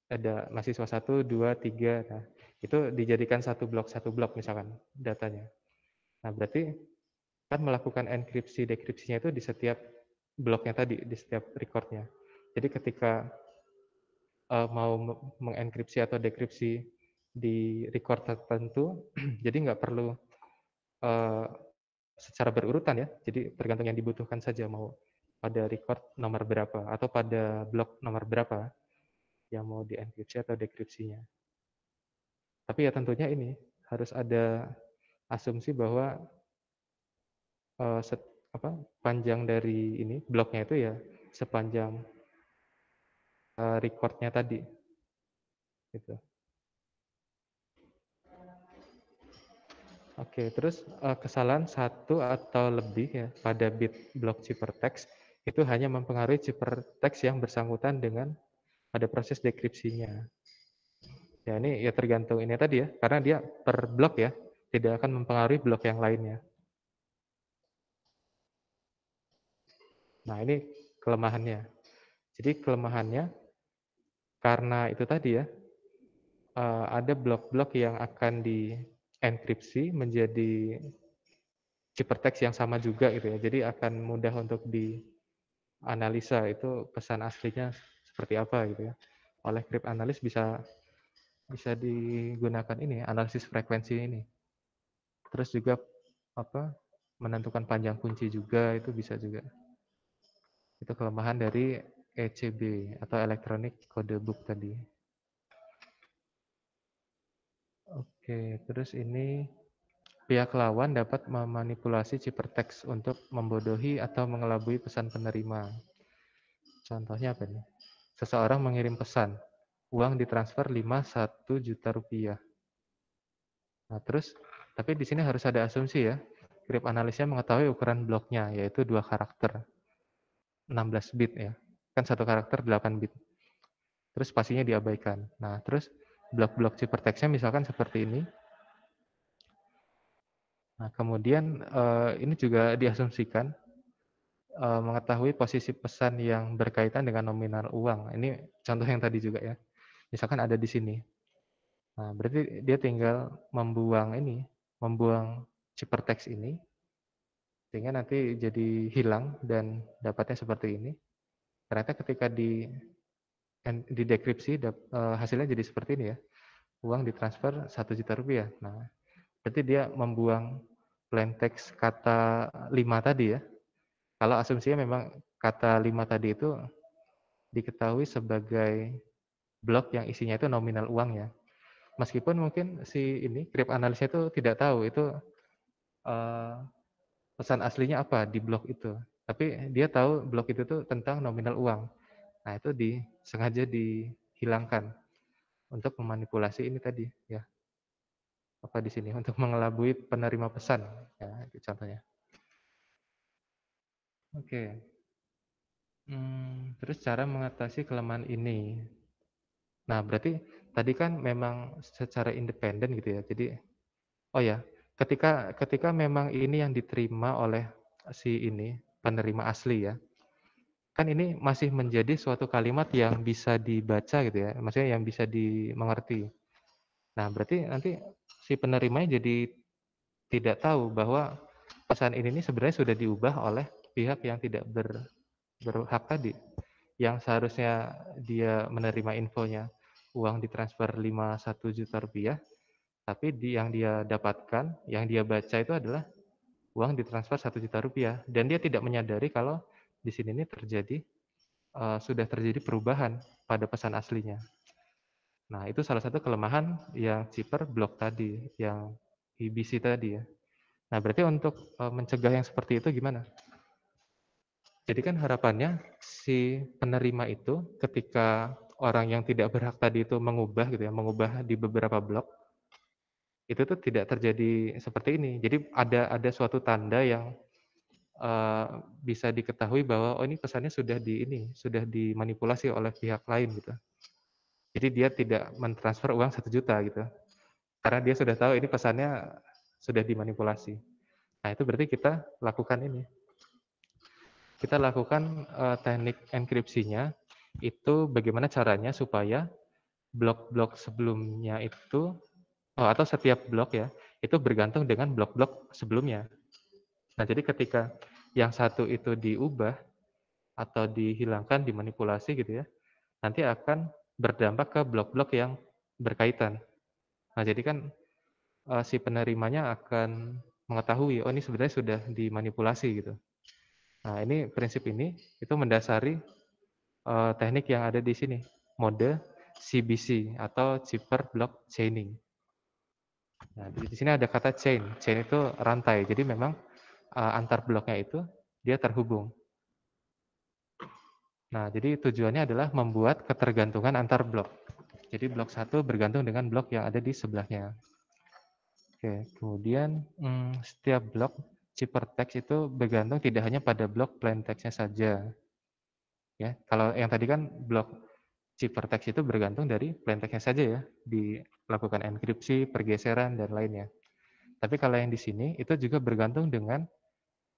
Ada mahasiswa satu dua tiga nah itu dijadikan satu blok satu blok misalkan datanya. Nah berarti kan melakukan enkripsi dekripsinya itu di setiap bloknya tadi di setiap recordnya. Jadi ketika uh, mau mengenkripsi atau dekripsi di record tertentu jadi nggak perlu uh, secara berurutan ya. Jadi tergantung yang dibutuhkan saja mau pada record nomor berapa atau pada blok nomor berapa yang mau dienkripsi atau dekripsinya. Tapi ya tentunya ini harus ada asumsi bahwa uh, set, apa panjang dari ini bloknya itu ya sepanjang uh, recordnya tadi. Gitu. Oke, terus uh, kesalahan satu atau lebih ya pada bit blok ciphertext itu hanya mempengaruhi ciphertext yang bersangkutan dengan pada proses dekripsinya. Ya ini ya tergantung ini tadi ya, karena dia per blok ya. tidak akan mempengaruhi blok yang lainnya. Nah, ini kelemahannya. Jadi kelemahannya karena itu tadi ya, uh, ada blok-blok yang akan dienkripsi menjadi ciphertext yang sama juga gitu ya. Jadi akan mudah untuk dianalisa itu pesan aslinya seperti apa gitu ya. Oleh cryptanalyst bisa bisa digunakan ini analisis frekuensi ini. Terus juga apa menentukan panjang kunci juga itu bisa juga. Itu kelemahan dari ECB atau Electronic Code Book tadi. Oke, terus ini pihak lawan dapat memanipulasi ciphertext untuk membodohi atau mengelabui pesan penerima. Contohnya apa nih? Seseorang mengirim pesan, uang ditransfer 51 juta rupiah. Nah, terus, tapi di sini harus ada asumsi ya. Krip analisnya mengetahui ukuran bloknya, yaitu dua karakter. 16 bit ya. Kan satu karakter 8 bit. Terus pastinya diabaikan. Nah, terus blok-blok ciphertextnya misalkan seperti ini. Nah, kemudian uh, ini juga diasumsikan uh, mengetahui posisi pesan yang berkaitan dengan nominal uang. Ini contoh yang tadi juga ya. Misalkan ada di sini. Nah, berarti dia tinggal membuang ini, membuang ciphertext ini, sehingga nanti jadi hilang dan dapatnya seperti ini. Ternyata ketika di di dekripsi uh, hasilnya jadi seperti ini ya. Uang ditransfer satu juta rupiah. Nah, berarti dia membuang plain text kata lima tadi ya. Kalau asumsinya memang kata lima tadi itu diketahui sebagai blok yang isinya itu nominal uangnya. Meskipun mungkin si ini crypt analisnya itu tidak tahu itu uh, pesan aslinya apa di blok itu. Tapi dia tahu blok itu tuh tentang nominal uang. Nah, itu di sengaja dihilangkan untuk memanipulasi ini tadi ya. Apa di sini untuk mengelabui penerima pesan ya, itu contohnya. Oke. Hmm, terus cara mengatasi kelemahan ini. Nah, berarti tadi kan memang secara independen gitu ya. Jadi oh ya, ketika ketika memang ini yang diterima oleh si ini penerima asli ya kan ini masih menjadi suatu kalimat yang bisa dibaca gitu ya, maksudnya yang bisa dimengerti. Nah, berarti nanti si penerimanya jadi tidak tahu bahwa pesan ini, ini sebenarnya sudah diubah oleh pihak yang tidak ber, berhak tadi. Yang seharusnya dia menerima infonya uang ditransfer 51 juta rupiah, tapi di, yang dia dapatkan, yang dia baca itu adalah uang ditransfer 1 juta rupiah. Dan dia tidak menyadari kalau di sini ini terjadi uh, sudah terjadi perubahan pada pesan aslinya. Nah, itu salah satu kelemahan yang chipper blok tadi, yang IBC tadi ya. Nah, berarti untuk uh, mencegah yang seperti itu gimana? Jadi kan harapannya si penerima itu ketika orang yang tidak berhak tadi itu mengubah gitu ya, mengubah di beberapa blok, itu tuh tidak terjadi seperti ini. Jadi ada ada suatu tanda yang uh, bisa diketahui bahwa oh ini pesannya sudah di ini sudah dimanipulasi oleh pihak lain gitu. Jadi dia tidak mentransfer uang satu juta gitu, karena dia sudah tahu ini pesannya sudah dimanipulasi. Nah itu berarti kita lakukan ini. Kita lakukan uh, teknik enkripsinya itu bagaimana caranya supaya blok-blok sebelumnya itu atau setiap blok ya itu bergantung dengan blok-blok sebelumnya. Nah, jadi ketika yang satu itu diubah atau dihilangkan, dimanipulasi gitu ya, nanti akan berdampak ke blok-blok yang berkaitan. Nah, jadi kan uh, si penerimanya akan mengetahui, oh ini sebenarnya sudah dimanipulasi gitu. Nah, ini prinsip ini itu mendasari uh, teknik yang ada di sini, mode CBC atau Cipher Block Chaining. Nah, di sini ada kata chain. Chain itu rantai. Jadi memang uh, antar bloknya itu dia terhubung. Nah, jadi tujuannya adalah membuat ketergantungan antar blok. Jadi blok satu bergantung dengan blok yang ada di sebelahnya. Oke, kemudian hmm, setiap blok chipper text itu bergantung tidak hanya pada blok plain text-nya saja. Ya, kalau yang tadi kan blok chipper text itu bergantung dari plain text-nya saja ya, dilakukan enkripsi, pergeseran dan lainnya. Tapi kalau yang di sini itu juga bergantung dengan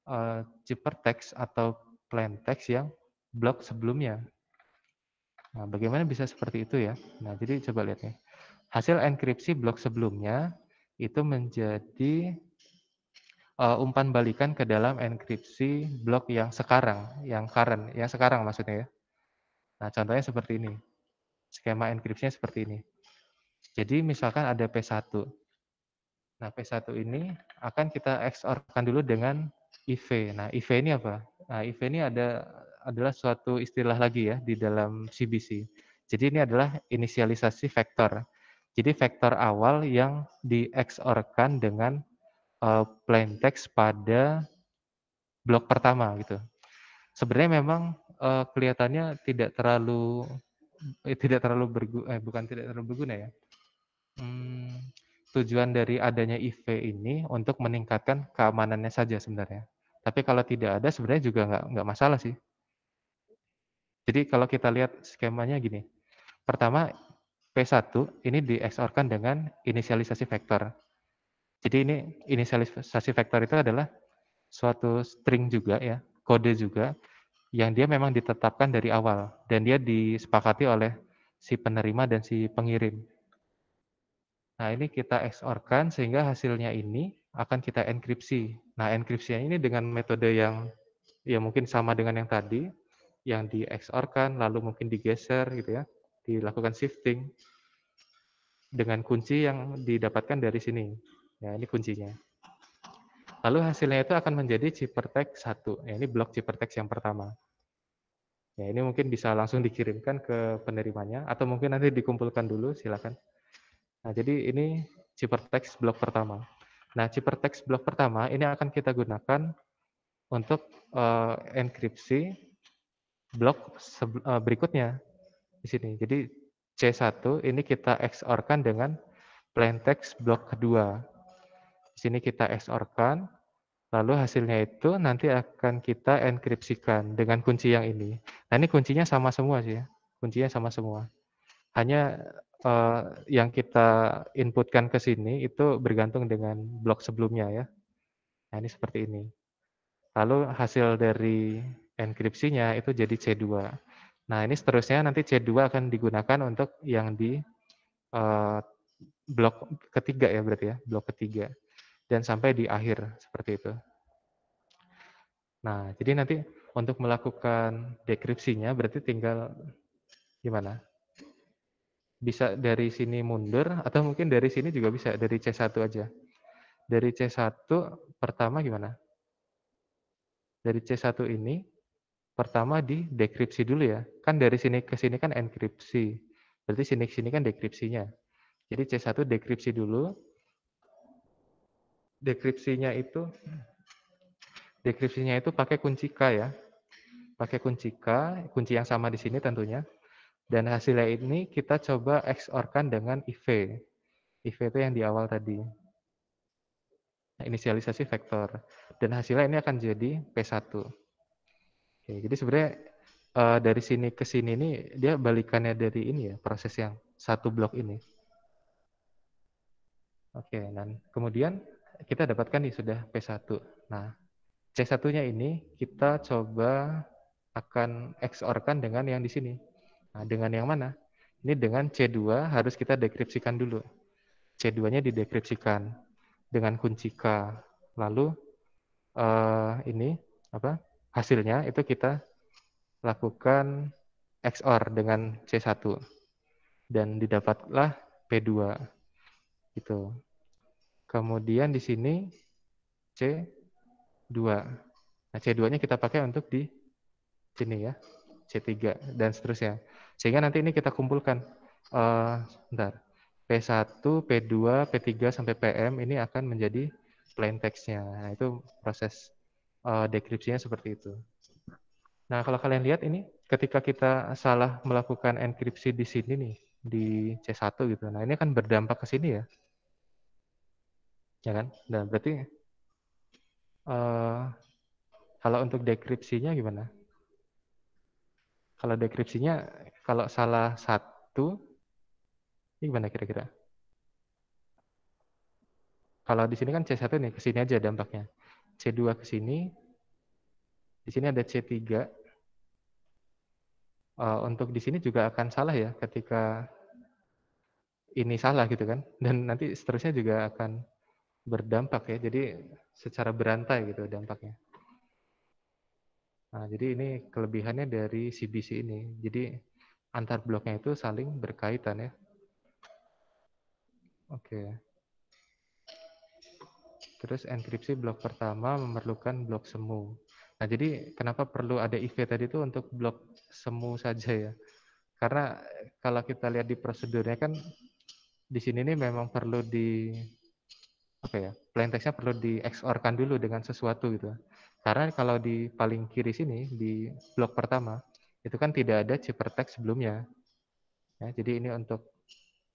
uh, text atau plain text yang blok sebelumnya. Nah, bagaimana bisa seperti itu ya? Nah, jadi coba lihat nih. Hasil enkripsi blok sebelumnya itu menjadi uh, umpan balikan ke dalam enkripsi blok yang sekarang, yang current, yang sekarang maksudnya ya. Nah, contohnya seperti ini. Skema enkripsinya seperti ini. Jadi misalkan ada P1. Nah, P1 ini akan kita XOR-kan dulu dengan IV. Nah, IV ini apa? Nah, IV ini ada adalah suatu istilah lagi ya di dalam CBC. Jadi ini adalah inisialisasi vektor. Jadi vektor awal yang di XOR-kan dengan uh, plain text pada blok pertama gitu. Sebenarnya memang uh, kelihatannya tidak terlalu eh, tidak terlalu berguna, eh, bukan tidak terlalu berguna ya. Hmm, tujuan dari adanya IV ini untuk meningkatkan keamanannya saja sebenarnya. Tapi kalau tidak ada sebenarnya juga nggak nggak masalah sih. Jadi kalau kita lihat skemanya gini. Pertama P1 ini di XOR-kan dengan inisialisasi vektor. Jadi ini inisialisasi vektor itu adalah suatu string juga ya, kode juga yang dia memang ditetapkan dari awal dan dia disepakati oleh si penerima dan si pengirim. Nah, ini kita XOR-kan sehingga hasilnya ini akan kita enkripsi. Nah, enkripsinya ini dengan metode yang ya mungkin sama dengan yang tadi, yang di XOR-kan, lalu mungkin digeser gitu ya, dilakukan shifting dengan kunci yang didapatkan dari sini. Ya, ini kuncinya. Lalu hasilnya itu akan menjadi ciphertext 1. Ya, ini blok ciphertext yang pertama. Ya, ini mungkin bisa langsung dikirimkan ke penerimanya atau mungkin nanti dikumpulkan dulu, silakan. Nah, jadi ini text blok pertama. Nah, text blok pertama ini akan kita gunakan untuk uh, enkripsi blok uh, berikutnya di sini. Jadi C1 ini kita XOR-kan dengan plain text blok kedua. Di sini kita XOR-kan, lalu hasilnya itu nanti akan kita enkripsikan dengan kunci yang ini. Nah, ini kuncinya sama semua sih ya. Kuncinya sama semua. Hanya uh, yang kita inputkan ke sini itu bergantung dengan blok sebelumnya ya. Nah, ini seperti ini. Lalu hasil dari enkripsinya itu jadi C2. Nah, ini seterusnya nanti C2 akan digunakan untuk yang di uh, blok ketiga ya berarti ya, blok ketiga. Dan sampai di akhir seperti itu. Nah, jadi nanti untuk melakukan dekripsinya berarti tinggal gimana? bisa dari sini mundur atau mungkin dari sini juga bisa dari C1 aja. Dari C1 pertama gimana? Dari C1 ini pertama di dekripsi dulu ya. Kan dari sini ke sini kan enkripsi. Berarti sini ke sini kan dekripsinya. Jadi C1 dekripsi dulu. Dekripsinya itu dekripsinya itu pakai kunci K ya. Pakai kunci K, kunci yang sama di sini tentunya. Dan hasilnya ini kita coba XOR-kan dengan IV. IV itu yang di awal tadi. Nah, inisialisasi vektor. Dan hasilnya ini akan jadi P1. Oke, jadi sebenarnya uh, dari sini ke sini ini dia balikannya dari ini ya, proses yang satu blok ini. Oke, dan kemudian kita dapatkan nih sudah P1. Nah, C1-nya ini kita coba akan XOR-kan dengan yang di sini. Nah, dengan yang mana? Ini dengan C2 harus kita dekripsikan dulu. C2-nya didekripsikan dengan kunci K. Lalu uh, ini apa? Hasilnya itu kita lakukan XOR dengan C1 dan didapatlah P2 gitu. Kemudian di sini C2. Nah, C2-nya kita pakai untuk di sini ya. C3 dan seterusnya. Sehingga nanti ini kita kumpulkan. Uh, bentar. P1, P2, P3 sampai PM ini akan menjadi plain text-nya. Nah, itu proses uh, dekripsinya seperti itu. Nah, kalau kalian lihat ini ketika kita salah melakukan enkripsi di sini nih, di C1 gitu. Nah, ini akan berdampak ke sini ya. Ya kan? Dan berarti uh, kalau untuk dekripsinya gimana? Kalau dekripsinya, kalau salah satu, ini gimana kira-kira? kalau di sini kan C1 nih, ke sini aja dampaknya. C2 ke sini, di sini ada C3. Uh, untuk di sini juga akan salah ya ketika ini salah gitu kan. Dan nanti seterusnya juga akan berdampak ya. Jadi secara berantai gitu dampaknya. Nah, jadi ini kelebihannya dari CBC ini. Jadi antar bloknya itu saling berkaitan ya. Oke. Terus enkripsi blok pertama memerlukan blok semu. Nah, jadi kenapa perlu ada IV tadi itu untuk blok semu saja ya? Karena kalau kita lihat di prosedurnya kan di sini ini memang perlu di apa ya? Plain text-nya perlu di XOR-kan dulu dengan sesuatu gitu. Karena kalau di paling kiri sini di blok pertama itu kan tidak ada text sebelumnya. Ya, jadi ini untuk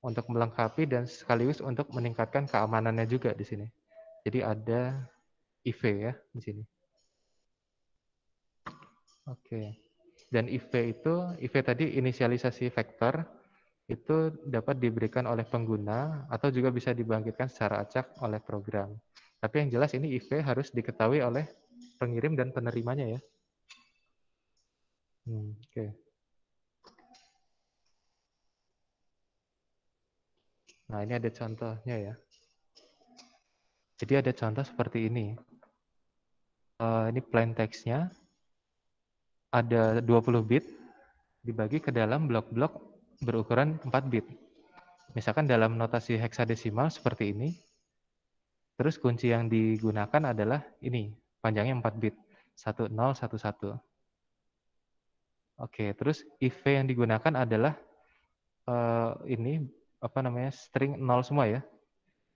untuk melengkapi dan sekaligus untuk meningkatkan keamanannya juga di sini. Jadi ada IV ya di sini. Oke. Dan IV itu, IV tadi inisialisasi vektor itu dapat diberikan oleh pengguna atau juga bisa dibangkitkan secara acak oleh program. Tapi yang jelas ini IV harus diketahui oleh pengirim dan penerimanya ya. Hmm, Oke. Okay. Nah, ini ada contohnya ya. Jadi ada contoh seperti ini. Uh, ini plain text-nya. Ada 20 bit dibagi ke dalam blok-blok berukuran 4 bit. Misalkan dalam notasi heksadesimal seperti ini. Terus kunci yang digunakan adalah ini, panjangnya 4 bit. 1011. Oke, terus IV yang digunakan adalah uh, ini apa namanya string 0 semua ya.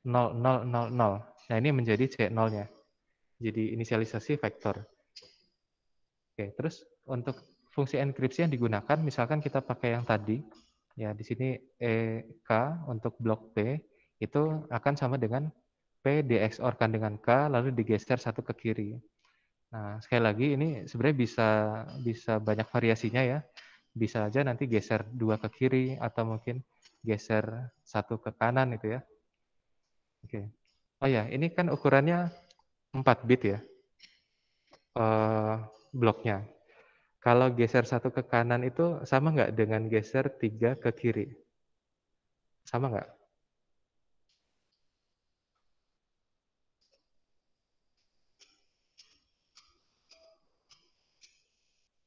0 0 0 0. Nah, ini menjadi C0-nya. Jadi inisialisasi vektor. Oke, terus untuk fungsi enkripsi yang digunakan misalkan kita pakai yang tadi ya di sini EK untuk blok P itu akan sama dengan P di XOR-kan dengan K lalu digeser satu ke kiri. Nah, sekali lagi ini sebenarnya bisa bisa banyak variasinya ya. Bisa aja nanti geser dua ke kiri atau mungkin geser satu ke kanan itu ya. Oke. Oh ya, ini kan ukurannya 4 bit ya. Uh, bloknya. Kalau geser satu ke kanan itu sama nggak dengan geser tiga ke kiri? Sama nggak?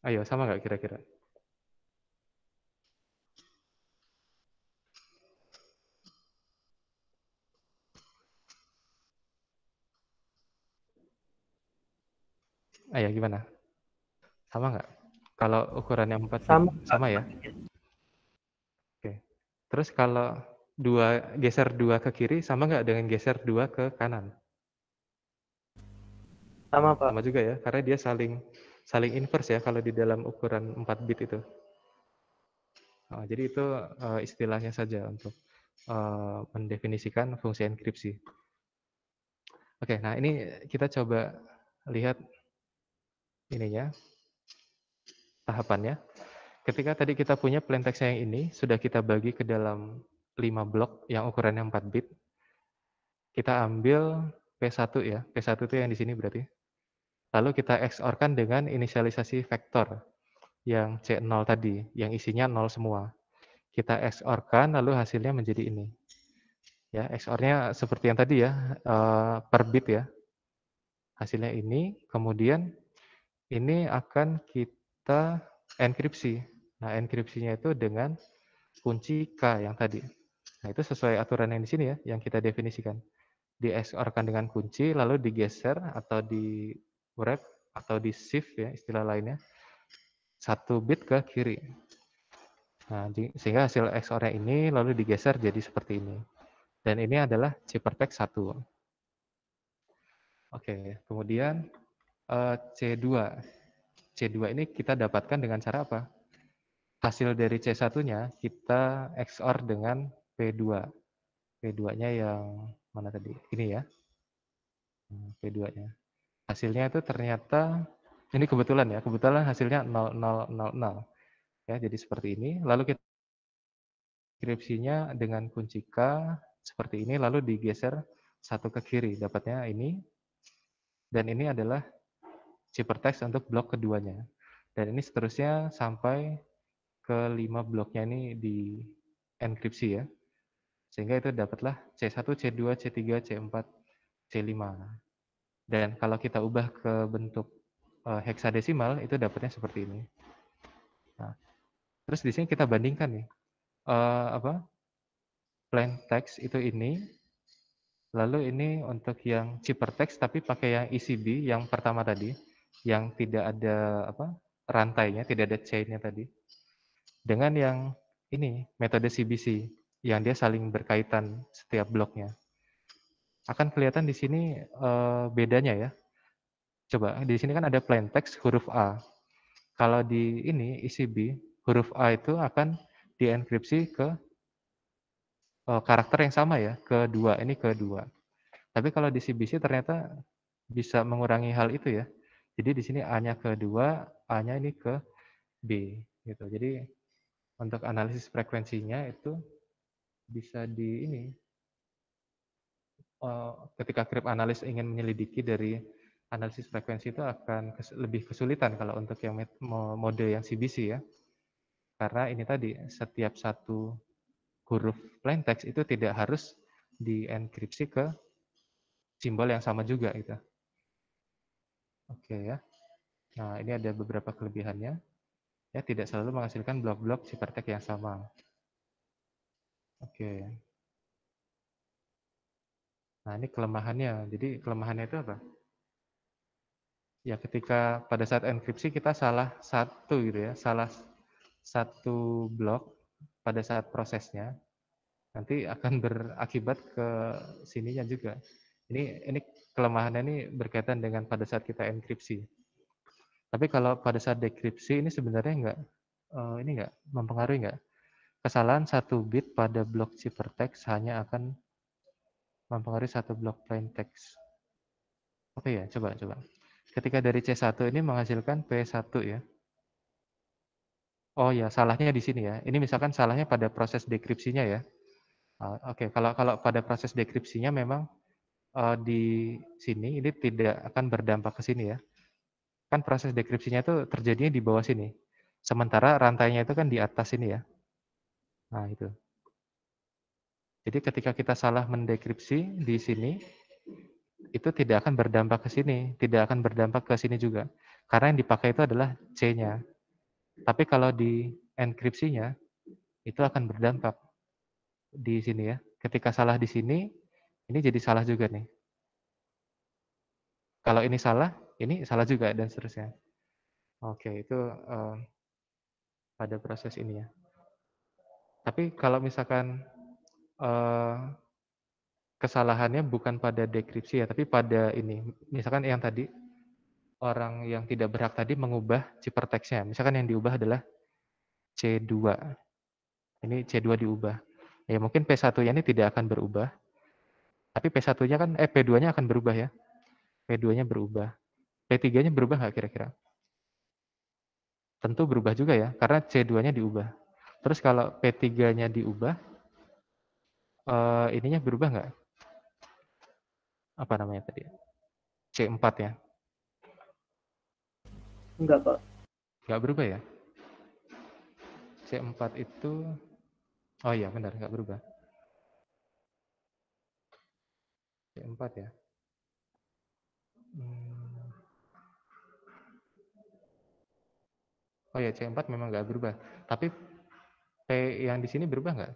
Ayo, sama nggak kira-kira? Ayo, gimana? Sama nggak? Kalau ukurannya 4 sama, sama ya? Oke. Terus kalau dua geser dua ke kiri sama nggak dengan geser dua ke kanan? Sama Pak. Sama juga ya, karena dia saling saling inverse ya kalau di dalam ukuran 4 bit itu. Nah, jadi itu uh, istilahnya saja untuk uh, mendefinisikan fungsi enkripsi. Oke, nah ini kita coba lihat ininya tahapannya. Ketika tadi kita punya plain text yang ini sudah kita bagi ke dalam 5 blok yang ukurannya 4 bit. Kita ambil P1 ya. P1 itu yang di sini berarti. Lalu kita XOR-kan dengan inisialisasi vektor yang C0 tadi, yang isinya 0 semua. Kita XOR-kan, lalu hasilnya menjadi ini. Ya, XOR-nya seperti yang tadi ya, eh, per bit ya. Hasilnya ini, kemudian ini akan kita enkripsi. Nah, enkripsinya itu dengan kunci K yang tadi. Nah, itu sesuai aturan yang di sini ya, yang kita definisikan. Di XOR-kan dengan kunci, lalu digeser atau di wrap atau di shift ya istilah lainnya satu bit ke kiri. Nah, sehingga hasil XOR-nya ini lalu digeser jadi seperti ini. Dan ini adalah ciphertext 1. Oke, kemudian uh, C2. C2 ini kita dapatkan dengan cara apa? Hasil dari C1-nya kita XOR dengan P2. P2-nya yang mana tadi? Ini ya. Hmm, P2-nya hasilnya itu ternyata ini kebetulan ya, kebetulan hasilnya 0000. Ya, jadi seperti ini. Lalu kita skripsinya dengan kunci K seperti ini lalu digeser satu ke kiri, dapatnya ini. Dan ini adalah ciphertext untuk blok keduanya. Dan ini seterusnya sampai ke lima bloknya ini di enkripsi ya. Sehingga itu dapatlah C1, C2, C3, C4, C5. Dan kalau kita ubah ke bentuk uh, heksadesimal, itu dapatnya seperti ini. Nah, terus di sini kita bandingkan nih. Uh, apa? Plain text itu ini. Lalu ini untuk yang text tapi pakai yang ECB yang pertama tadi, yang tidak ada apa rantainya, tidak ada chainnya tadi. Dengan yang ini metode CBC yang dia saling berkaitan setiap bloknya. Akan kelihatan di sini uh, bedanya ya. Coba di sini kan ada plain text huruf A. Kalau di ini ECB huruf A itu akan dienkripsi ke uh, karakter yang sama ya, kedua ini kedua. Tapi kalau di CBC ternyata bisa mengurangi hal itu ya. Jadi di sini A-nya kedua, A-nya ini ke B gitu. Jadi untuk analisis frekuensinya itu bisa di ini uh, ketika krip analis ingin menyelidiki dari analisis frekuensi itu akan lebih kesulitan kalau untuk yang mode yang CBC ya. Karena ini tadi setiap satu huruf plain text itu tidak harus dienkripsi ke simbol yang sama juga gitu. Oke ya. Nah, ini ada beberapa kelebihannya. Ya, tidak selalu menghasilkan blok-blok ciphertext yang sama. Oke. Nah, ini kelemahannya. Jadi kelemahannya itu apa? Ya, ketika pada saat enkripsi kita salah satu gitu ya, salah satu blok pada saat prosesnya, nanti akan berakibat ke sininya juga. Ini ini kelemahannya ini berkaitan dengan pada saat kita enkripsi. Tapi kalau pada saat dekripsi ini sebenarnya enggak uh, ini enggak mempengaruhi enggak? Kesalahan satu bit pada blok ciphertext hanya akan mempengaruhi satu blok plain text. Oke ya, coba coba. Ketika dari C1 ini menghasilkan P1 ya. Oh ya, salahnya di sini ya. Ini misalkan salahnya pada proses dekripsinya ya. Uh, Oke, okay. kalau kalau pada proses dekripsinya memang uh, di sini ini tidak akan berdampak ke sini ya. Kan proses dekripsinya itu terjadinya di bawah sini. Sementara rantainya itu kan di atas sini ya. Nah, itu. Jadi ketika kita salah mendekripsi di sini, itu tidak akan berdampak ke sini, tidak akan berdampak ke sini juga. Karena yang dipakai itu adalah C-nya. Tapi kalau di enkripsinya, itu akan berdampak di sini ya. Ketika salah di sini, ini jadi salah juga nih. Kalau ini salah, ini salah juga dan seterusnya. Oke, itu uh, pada proses ini ya. Tapi kalau misalkan uh, kesalahannya bukan pada dekripsi ya, tapi pada ini. Misalkan yang tadi orang yang tidak berhak tadi mengubah ciphertextnya. Misalkan yang diubah adalah C2. Ini C2 diubah. Ya mungkin P1-nya ini tidak akan berubah. Tapi P1-nya kan eh P2-nya akan berubah ya. P2-nya berubah. P3-nya berubah nggak kira-kira? Tentu berubah juga ya, karena C2-nya diubah. Terus kalau P3-nya diubah, uh, ininya berubah nggak? Apa namanya tadi? C4 ya? Enggak, Pak. Nggak berubah ya? C4 itu, oh iya benar, nggak berubah. C4 ya? Hmm. Oh ya, C4 memang nggak berubah. Tapi P yang di sini berubah nggak?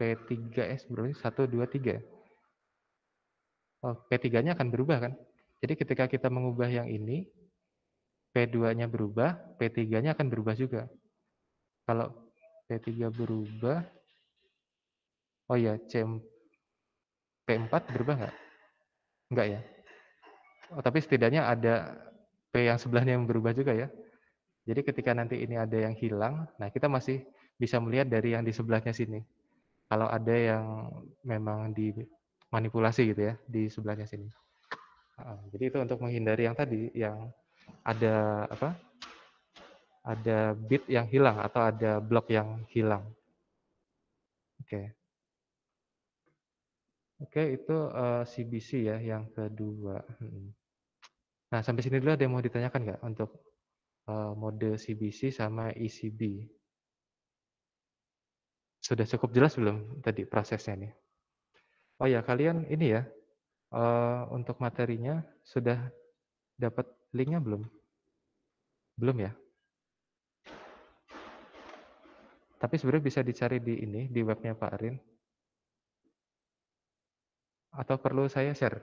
P3S berarti 1, 2, 3. Oh, P3-nya akan berubah kan? Jadi ketika kita mengubah yang ini, P2-nya berubah, P3-nya akan berubah juga. Kalau P3 berubah, oh ya, C, P4 berubah nggak? Enggak ya? Oh, tapi setidaknya ada P yang sebelahnya yang berubah juga ya. Jadi ketika nanti ini ada yang hilang, nah kita masih bisa melihat dari yang di sebelahnya sini kalau ada yang memang dimanipulasi gitu ya di sebelahnya sini. Jadi itu untuk menghindari yang tadi yang ada apa? Ada bit yang hilang atau ada blok yang hilang. Oke. Oke, itu uh, eh, CBC ya yang kedua. Hmm. Nah, sampai sini dulu ada yang mau ditanyakan nggak untuk uh, mode CBC sama ECB? Sudah cukup jelas belum tadi prosesnya nih? Oh ya, kalian ini ya, uh, untuk materinya sudah dapat linknya belum? Belum ya? Tapi sebenarnya bisa dicari di ini, di webnya Pak Arin. Atau perlu saya share?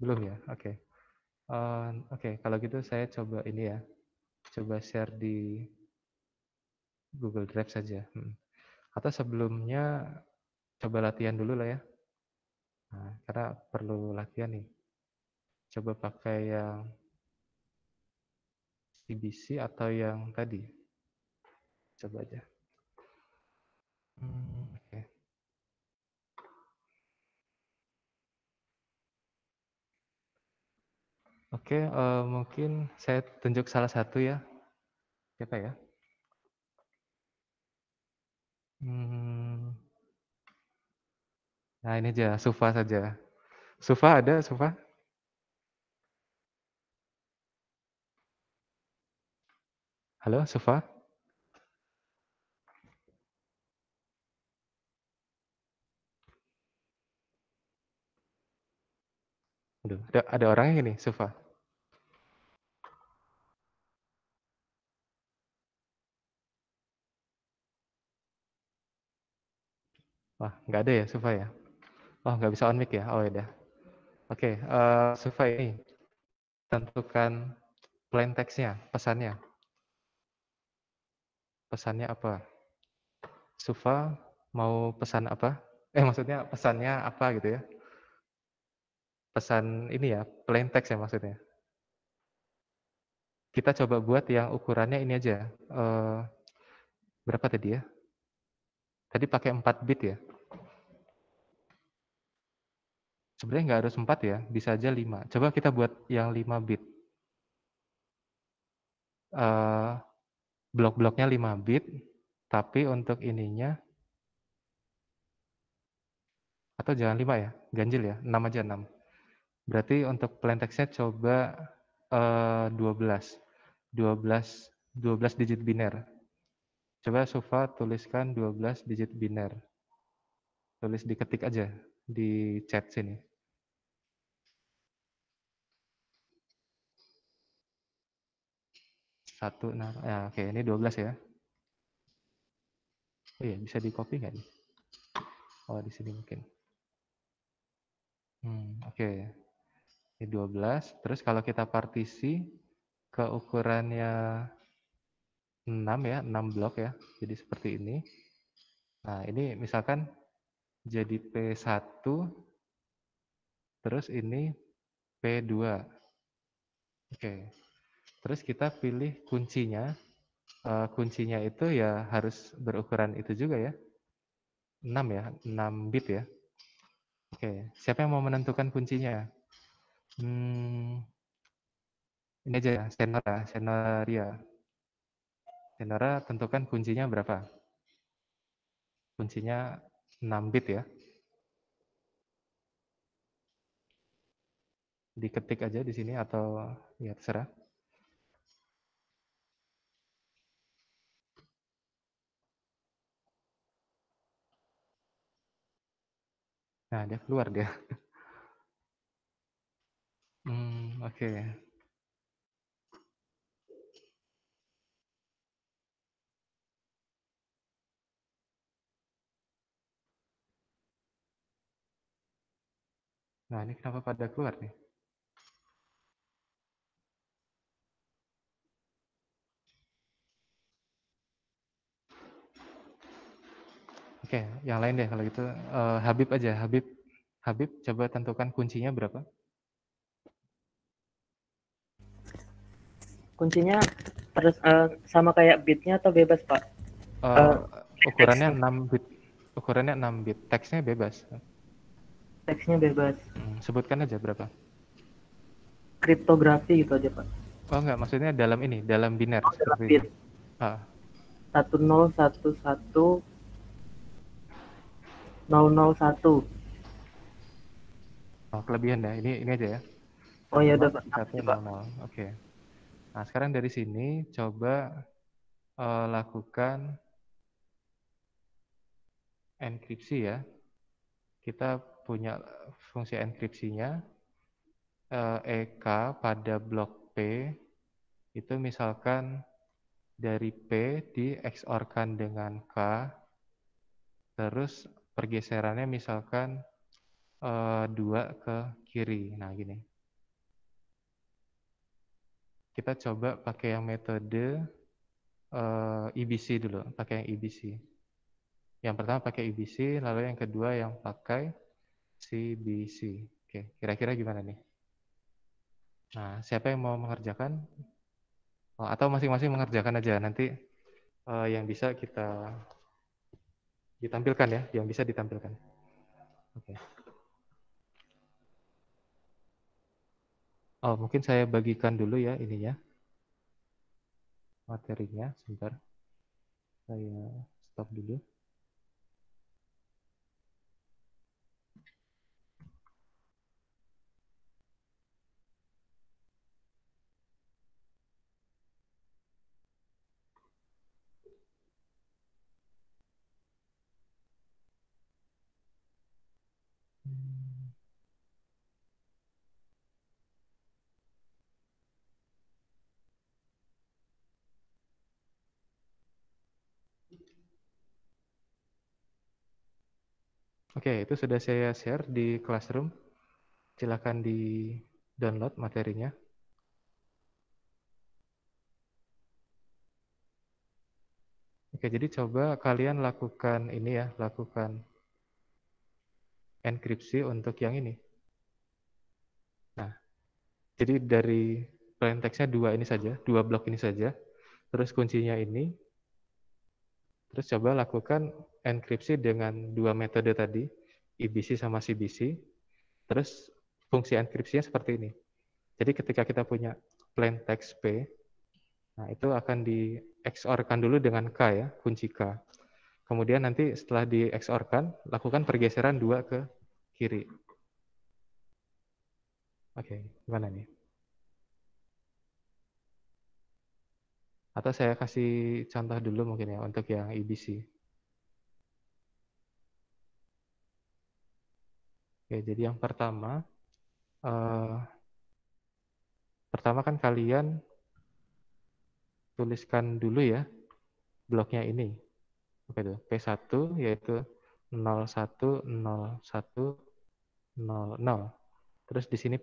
Belum ya? Oke. Okay. Uh, Oke, okay. kalau gitu saya coba ini ya. Coba share di Google Drive saja. Hmm. Atau sebelumnya coba latihan dulu lah ya. Nah, karena perlu latihan nih. Coba pakai yang CBC atau yang tadi. Coba aja. Hmm, Oke. Uh, mungkin saya tunjuk salah satu ya. Siapa ya? Hmm. Nah ini aja, Sufa saja. Sufa ada, Sufa? Halo, Sufa? Aduh, ada, ada orangnya ini, Sufa. Wah, nggak ada ya Sufa ya? Oh, nggak bisa on mic ya? Oh, ya. Oke, okay, uh, eh, Sufa ini tentukan plain text-nya, pesannya. Pesannya apa? Sufa mau pesan apa? Eh, maksudnya pesannya apa gitu ya? Pesan ini ya, plain text ya maksudnya. Kita coba buat yang ukurannya ini aja. Uh, berapa tadi ya? Tadi pakai 4 bit ya? Sebenarnya nggak harus 4 ya, bisa aja 5. Coba kita buat yang 5 bit. Uh, blok-bloknya 5 bit, tapi untuk ininya, atau jangan 5 ya, ganjil ya, 6 aja 6. Berarti untuk plain text-nya coba uh, 12. 12 12 digit biner. Coba Sufa tuliskan 12 digit biner. Tulis diketik aja di chat sini. Satu, nah, ya, oke, ini 12 ya. Oh iya, bisa di copy nggak nih? Oh, di sini mungkin. Hmm, oke. Ini 12. Terus kalau kita partisi ke ukurannya 6 ya, 6 blok ya. Jadi seperti ini. Nah, ini misalkan jadi P1, terus ini P2. Oke. Terus kita pilih kuncinya. Uh, kuncinya itu ya harus berukuran itu juga ya. 6 ya, 6 bit ya. Oke, siapa yang mau menentukan kuncinya? Hmm, ini aja ya, Senora, Senoria. Senora tentukan kuncinya berapa? Kuncinya 6 bit ya. Diketik aja di sini atau ya terserah. Nah, dia keluar dia. Hmm, oke. Okay. Nah, ini kenapa pada keluar nih? Oke, yang lain deh kalau gitu. Uh, Habib aja, Habib. Habib, coba tentukan kuncinya berapa? Kuncinya terus uh, sama kayak bitnya atau bebas, Pak? Uh, uh, ukurannya teksnya. 6 bit. Ukurannya 6 bit. Teksnya bebas. Teksnya bebas. Hmm, sebutkan aja berapa? Kriptografi gitu aja, Pak. Oh enggak, maksudnya dalam ini, dalam biner. Oh, dalam bit. Ah. 1011 001. Oh, kelebihan ya. Ini ini aja ya. Oh ya udah nol Oke. Nah sekarang dari sini coba uh, lakukan enkripsi ya. Kita punya fungsi enkripsinya uh, EK pada blok P itu misalkan dari P di XOR-kan dengan K terus pergeserannya misalkan uh, dua ke kiri. Nah, gini. Kita coba pakai yang metode uh, eh, dulu, pakai yang IBC. Yang pertama pakai IBC, lalu yang kedua yang pakai CBC. Oke, kira-kira gimana nih? Nah, siapa yang mau mengerjakan? Oh, atau masing-masing mengerjakan aja, nanti uh, yang bisa kita ditampilkan ya, yang bisa ditampilkan. Oke. Oh, mungkin saya bagikan dulu ya ininya. Materinya, sebentar. Saya stop dulu. Oke, itu sudah saya share di Classroom. Silakan di download materinya. Oke, jadi coba kalian lakukan ini ya, lakukan enkripsi untuk yang ini. Nah, jadi dari plain text-nya dua ini saja, dua blok ini saja. Terus kuncinya ini. Terus coba lakukan enkripsi dengan dua metode tadi, IBC sama CBC. Terus fungsi enkripsinya seperti ini. Jadi ketika kita punya plain text P, nah itu akan di XOR-kan dulu dengan K ya, kunci K. Kemudian nanti setelah di XOR-kan, lakukan pergeseran dua ke kiri. Oke, gimana nih? Atau saya kasih contoh dulu mungkin ya untuk yang IBC. Oke, jadi yang pertama, uh, pertama kan kalian tuliskan dulu ya bloknya ini. Apa itu? P1 yaitu 01, 01, 00. Terus di sini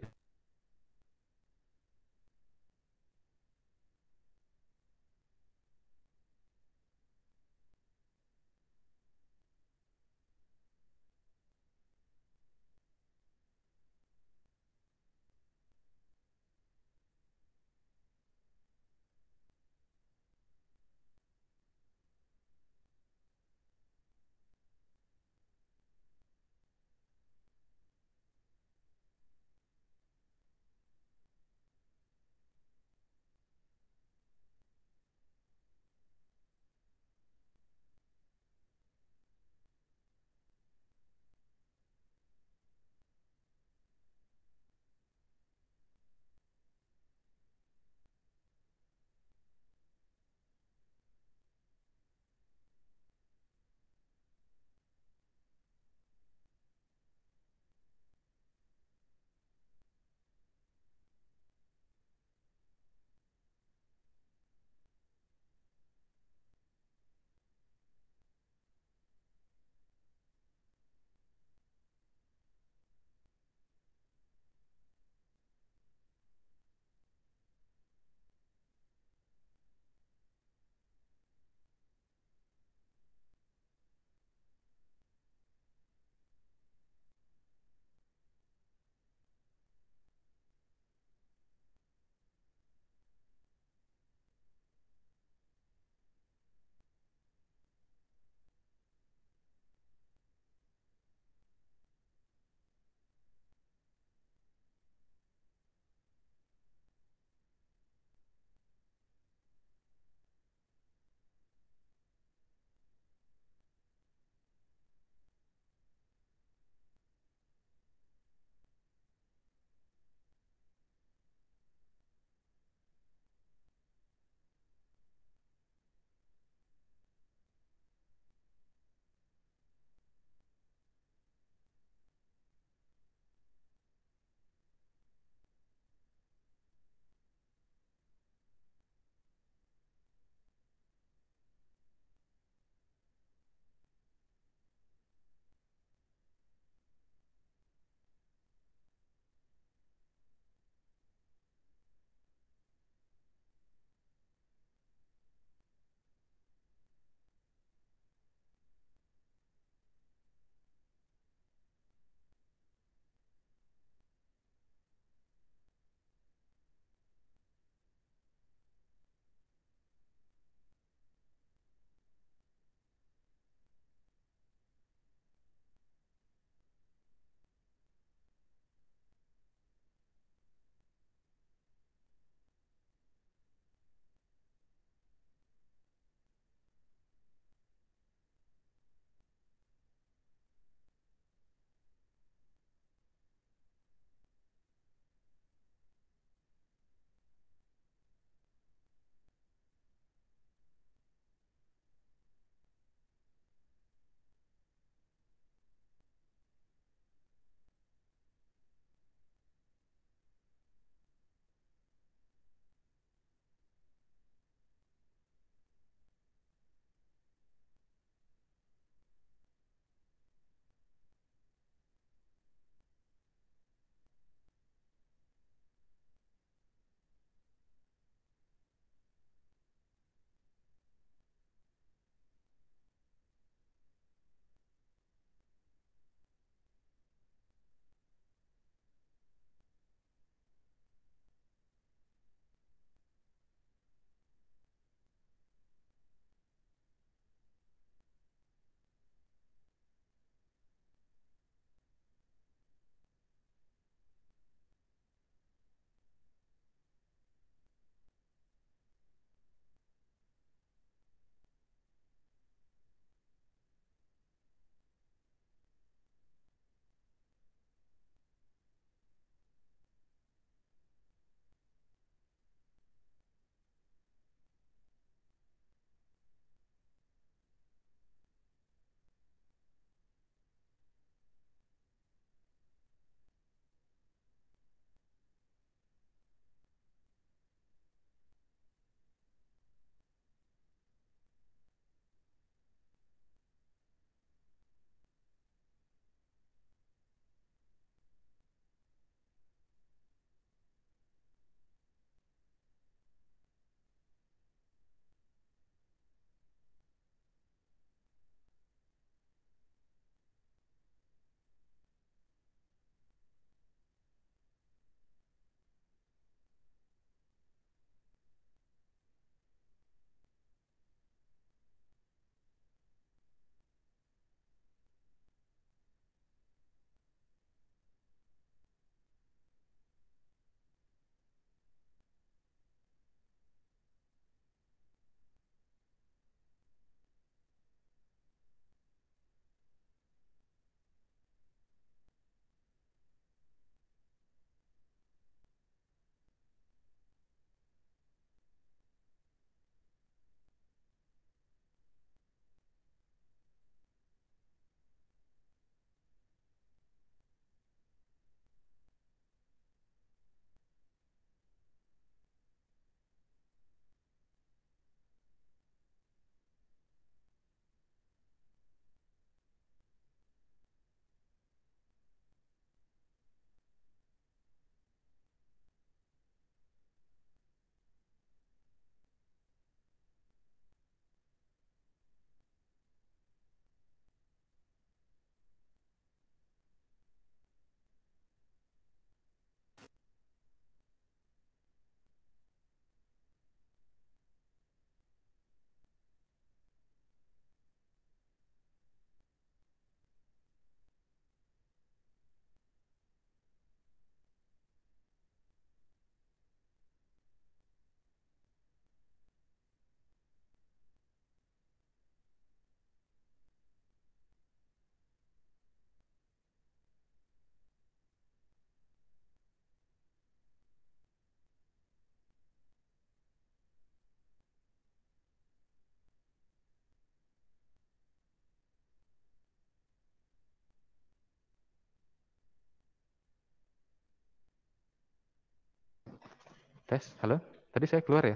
Tes, halo? Tadi saya keluar ya?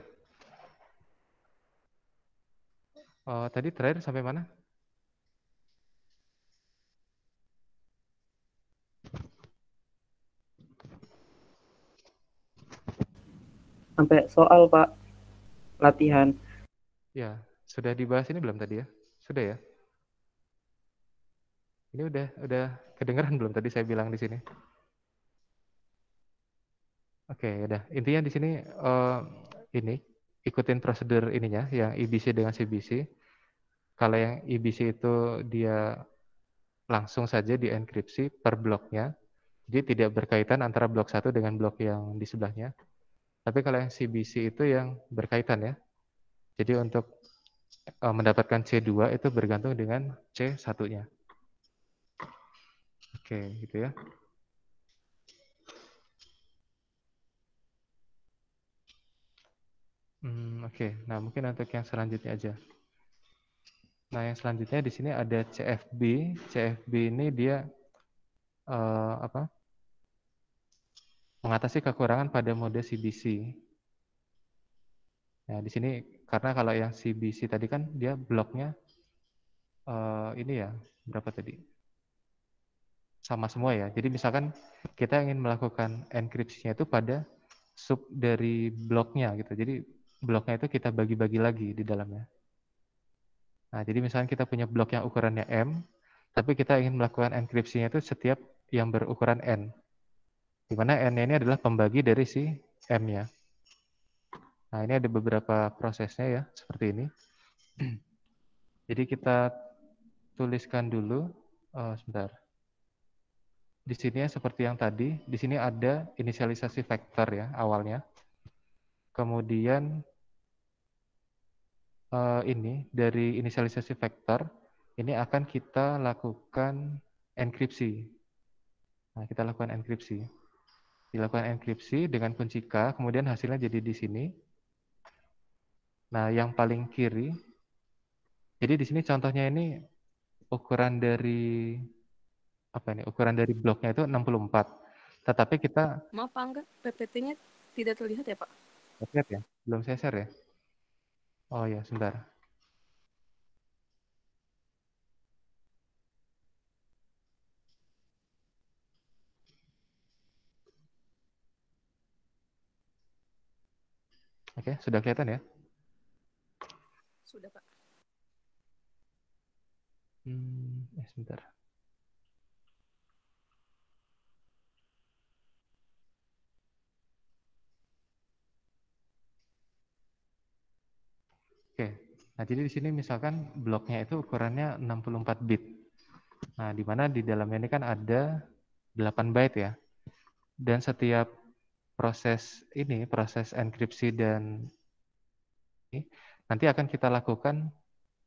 Oh, tadi terakhir sampai mana? Sampai soal, Pak. Latihan. Ya, sudah dibahas ini belum tadi ya? Sudah ya? Ini udah udah kedengeran belum tadi saya bilang di sini? Oke, udah. Intinya di sini uh, ini ikutin prosedur ininya yang IBC dengan CBC. Kalau yang IBC itu dia langsung saja dienkripsi per bloknya. Jadi tidak berkaitan antara blok satu dengan blok yang di sebelahnya. Tapi kalau yang CBC itu yang berkaitan ya. Jadi untuk uh, mendapatkan C2 itu bergantung dengan C1-nya. Oke, gitu ya. Hmm, Oke, okay. nah mungkin untuk yang selanjutnya aja. Nah, yang selanjutnya di sini ada CFB. CFB ini dia uh, apa? Mengatasi kekurangan pada mode CBC. Nah, di sini karena kalau yang CBC tadi kan dia bloknya uh, ini ya berapa tadi? sama semua ya. Jadi misalkan kita ingin melakukan enkripsinya itu pada sub dari bloknya gitu. Jadi bloknya itu kita bagi-bagi lagi di dalamnya. Nah, jadi misalkan kita punya blok yang ukurannya M, tapi kita ingin melakukan enkripsinya itu setiap yang berukuran N. Di mana N ini adalah pembagi dari si M-nya. Nah, ini ada beberapa prosesnya ya, seperti ini. Jadi kita tuliskan dulu, oh, sebentar di sini ya seperti yang tadi, di sini ada inisialisasi vektor ya awalnya. Kemudian uh, ini dari inisialisasi vektor ini akan kita lakukan enkripsi. Nah, kita lakukan enkripsi. Dilakukan enkripsi dengan kunci K, kemudian hasilnya jadi di sini. Nah, yang paling kiri, jadi di sini contohnya ini ukuran dari apa ini ukuran dari bloknya itu 64. Tetapi kita Maaf Pak Angga, PPT-nya tidak terlihat ya Pak? Lihat ya, belum saya share ya. Oh ya, sebentar. Oke, sudah kelihatan ya? Sudah Pak. Hmm, eh, sebentar. Oke, nah jadi di sini misalkan bloknya itu ukurannya 64 bit. Nah, di mana di dalamnya ini kan ada 8 byte ya. Dan setiap proses ini, proses enkripsi dan ini, nanti akan kita lakukan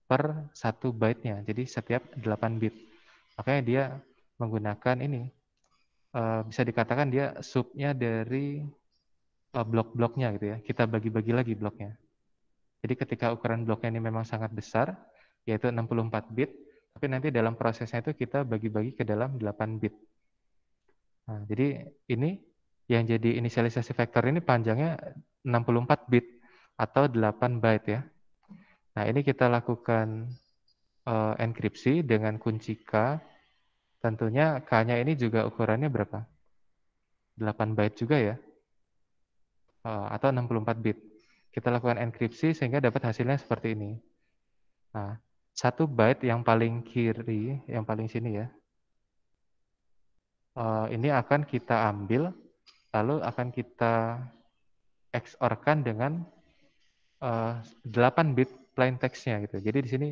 per satu byte-nya. Jadi setiap 8 bit. Makanya dia menggunakan ini. Uh, bisa dikatakan dia subnya dari uh, blok-bloknya gitu ya. Kita bagi-bagi lagi bloknya. Jadi ketika ukuran bloknya ini memang sangat besar, yaitu 64 bit, tapi nanti dalam prosesnya itu kita bagi-bagi ke dalam 8 bit. Nah, jadi ini yang jadi inisialisasi vektor ini panjangnya 64 bit atau 8 byte ya. Nah, ini kita lakukan uh, enkripsi dengan kunci K. Tentunya K-nya ini juga ukurannya berapa? 8 byte juga ya. Uh, atau 64 bit kita lakukan enkripsi sehingga dapat hasilnya seperti ini. Nah, satu byte yang paling kiri, yang paling sini ya, uh, ini akan kita ambil, lalu akan kita XOR-kan dengan uh, eh, 8 bit plain text-nya gitu. Jadi di sini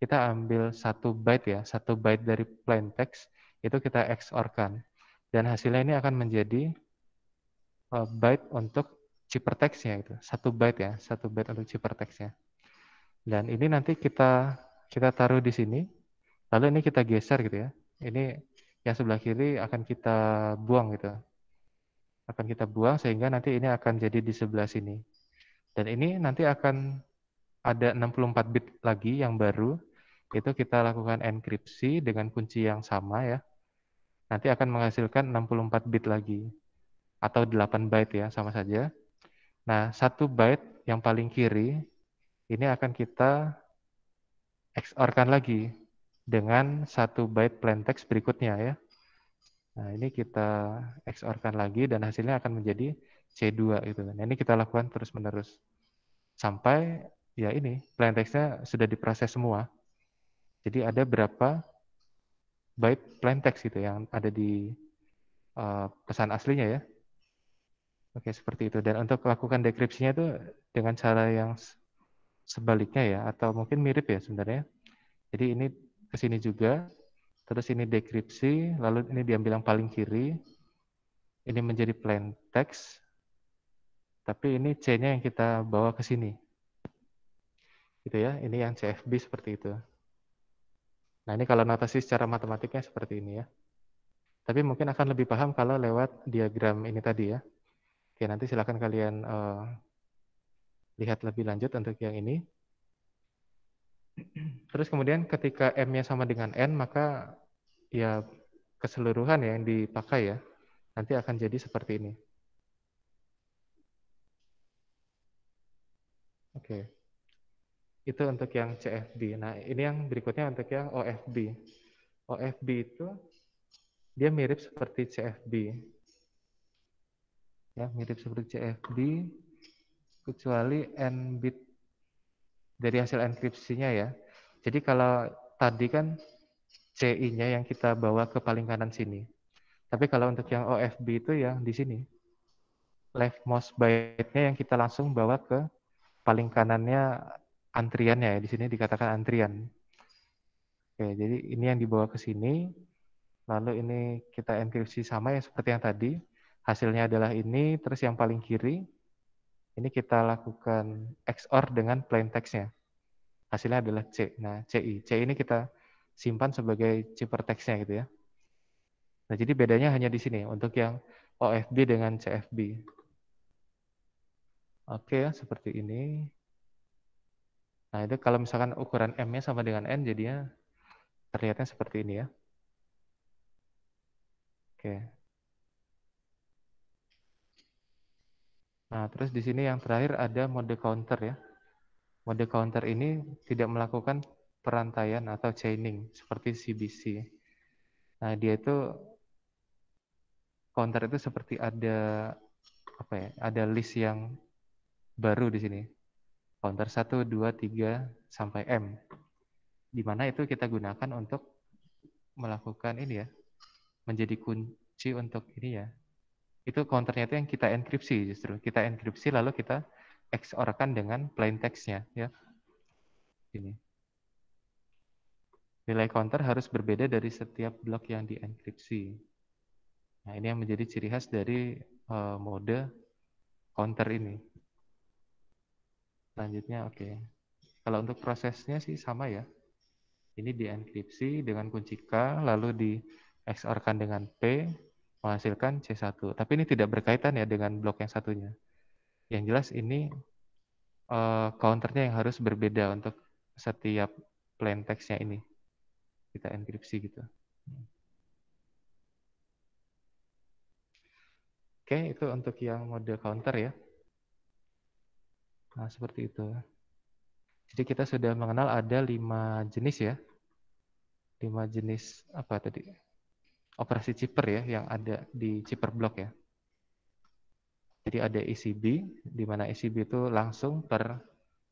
kita ambil satu byte ya, satu byte dari plain text itu kita XOR-kan. Dan hasilnya ini akan menjadi uh, byte untuk text-nya itu satu byte ya satu byte untuk text-nya dan ini nanti kita kita taruh di sini. Lalu ini kita geser gitu ya. Ini yang sebelah kiri akan kita buang gitu. Akan kita buang sehingga nanti ini akan jadi di sebelah sini. Dan ini nanti akan ada 64 bit lagi yang baru. Itu kita lakukan enkripsi dengan kunci yang sama ya. Nanti akan menghasilkan 64 bit lagi. Atau 8 byte ya sama saja Nah, satu byte yang paling kiri ini akan kita XOR-kan lagi dengan satu byte plain text berikutnya ya. Nah, ini kita XOR-kan lagi dan hasilnya akan menjadi C2 gitu. Nah, ini kita lakukan terus-menerus sampai ya ini plain text-nya sudah diproses semua. Jadi ada berapa byte plain text gitu yang ada di uh, pesan aslinya ya. Oke, seperti itu. Dan untuk lakukan dekripsinya itu dengan cara yang sebaliknya ya, atau mungkin mirip ya sebenarnya. Jadi ini ke sini juga, terus ini dekripsi, lalu ini diambil yang paling kiri, ini menjadi plain text, tapi ini C-nya yang kita bawa ke sini. Gitu ya, ini yang CFB seperti itu. Nah ini kalau notasi secara matematiknya seperti ini ya. Tapi mungkin akan lebih paham kalau lewat diagram ini tadi ya. Oke, nanti silakan kalian uh, lihat lebih lanjut untuk yang ini. Terus kemudian ketika M-nya sama dengan N, maka ya keseluruhan ya yang dipakai ya, nanti akan jadi seperti ini. Oke. Itu untuk yang CFB. Nah, ini yang berikutnya untuk yang OFB. OFB itu dia mirip seperti CFB ya mirip seperti CFD kecuali n bit dari hasil enkripsinya ya. Jadi kalau tadi kan CI-nya yang kita bawa ke paling kanan sini. Tapi kalau untuk yang OFB itu yang di sini. Leftmost byte-nya yang kita langsung bawa ke paling kanannya antriannya ya. Di sini dikatakan antrian. Oke, jadi ini yang dibawa ke sini. Lalu ini kita enkripsi sama ya seperti yang tadi hasilnya adalah ini, terus yang paling kiri, ini kita lakukan XOR dengan plain text-nya. Hasilnya adalah C. Nah, CI. C ini kita simpan sebagai ciphertext-nya gitu ya. Nah, jadi bedanya hanya di sini untuk yang OFB dengan CFB. Oke seperti ini. Nah, itu kalau misalkan ukuran M-nya sama dengan N, jadinya terlihatnya seperti ini ya. Oke. Nah, terus di sini yang terakhir ada mode counter ya. Mode counter ini tidak melakukan perantaian atau chaining seperti CBC. Nah, dia itu counter itu seperti ada apa ya? Ada list yang baru di sini. Counter 1, 2, 3 sampai M. Di mana itu kita gunakan untuk melakukan ini ya. Menjadi kunci untuk ini ya, itu counternya itu yang kita enkripsi justru. Kita enkripsi lalu kita XOR-kan dengan plain text-nya. Ya. Ini. Nilai counter harus berbeda dari setiap blok yang dienkripsi. Nah, ini yang menjadi ciri khas dari uh, mode counter ini. Selanjutnya, oke. Okay. Kalau untuk prosesnya sih sama ya. Ini dienkripsi dengan kunci K, lalu di XOR-kan dengan P, menghasilkan C1. Tapi ini tidak berkaitan ya dengan blok yang satunya. Yang jelas ini uh, counternya yang harus berbeda untuk setiap plain text-nya ini. Kita enkripsi gitu. Oke, itu untuk yang mode counter ya. Nah, seperti itu. Jadi kita sudah mengenal ada lima jenis ya. Lima jenis apa tadi? Operasi chipper ya yang ada di chipper block ya. Jadi ada ECB, di mana ECB itu langsung per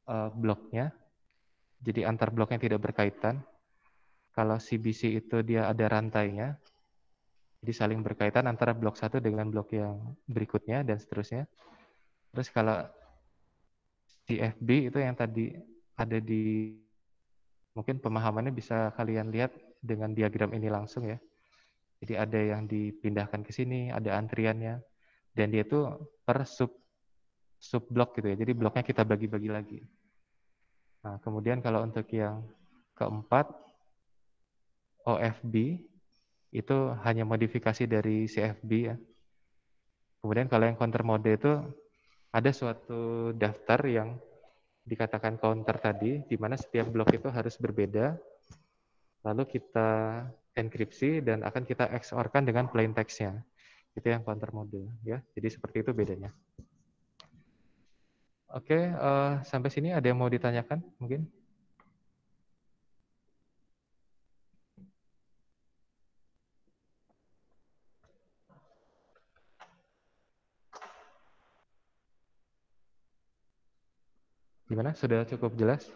uh, bloknya. Jadi antar bloknya tidak berkaitan. Kalau CBC itu dia ada rantainya, jadi saling berkaitan antara blok satu dengan blok yang berikutnya dan seterusnya. Terus kalau CFB itu yang tadi ada di mungkin pemahamannya bisa kalian lihat dengan diagram ini langsung ya. Jadi ada yang dipindahkan ke sini, ada antriannya, dan dia itu per sub sub blok gitu ya. Jadi bloknya kita bagi-bagi lagi. Nah, kemudian kalau untuk yang keempat OFB itu hanya modifikasi dari CFB ya. Kemudian kalau yang counter mode itu ada suatu daftar yang dikatakan counter tadi, di mana setiap blok itu harus berbeda. Lalu kita enkripsi dan akan kita XOR-kan dengan plain text-nya. Itu yang counter model ya. Jadi seperti itu bedanya. Oke, uh, sampai sini ada yang mau ditanyakan mungkin? Gimana? Sudah cukup jelas?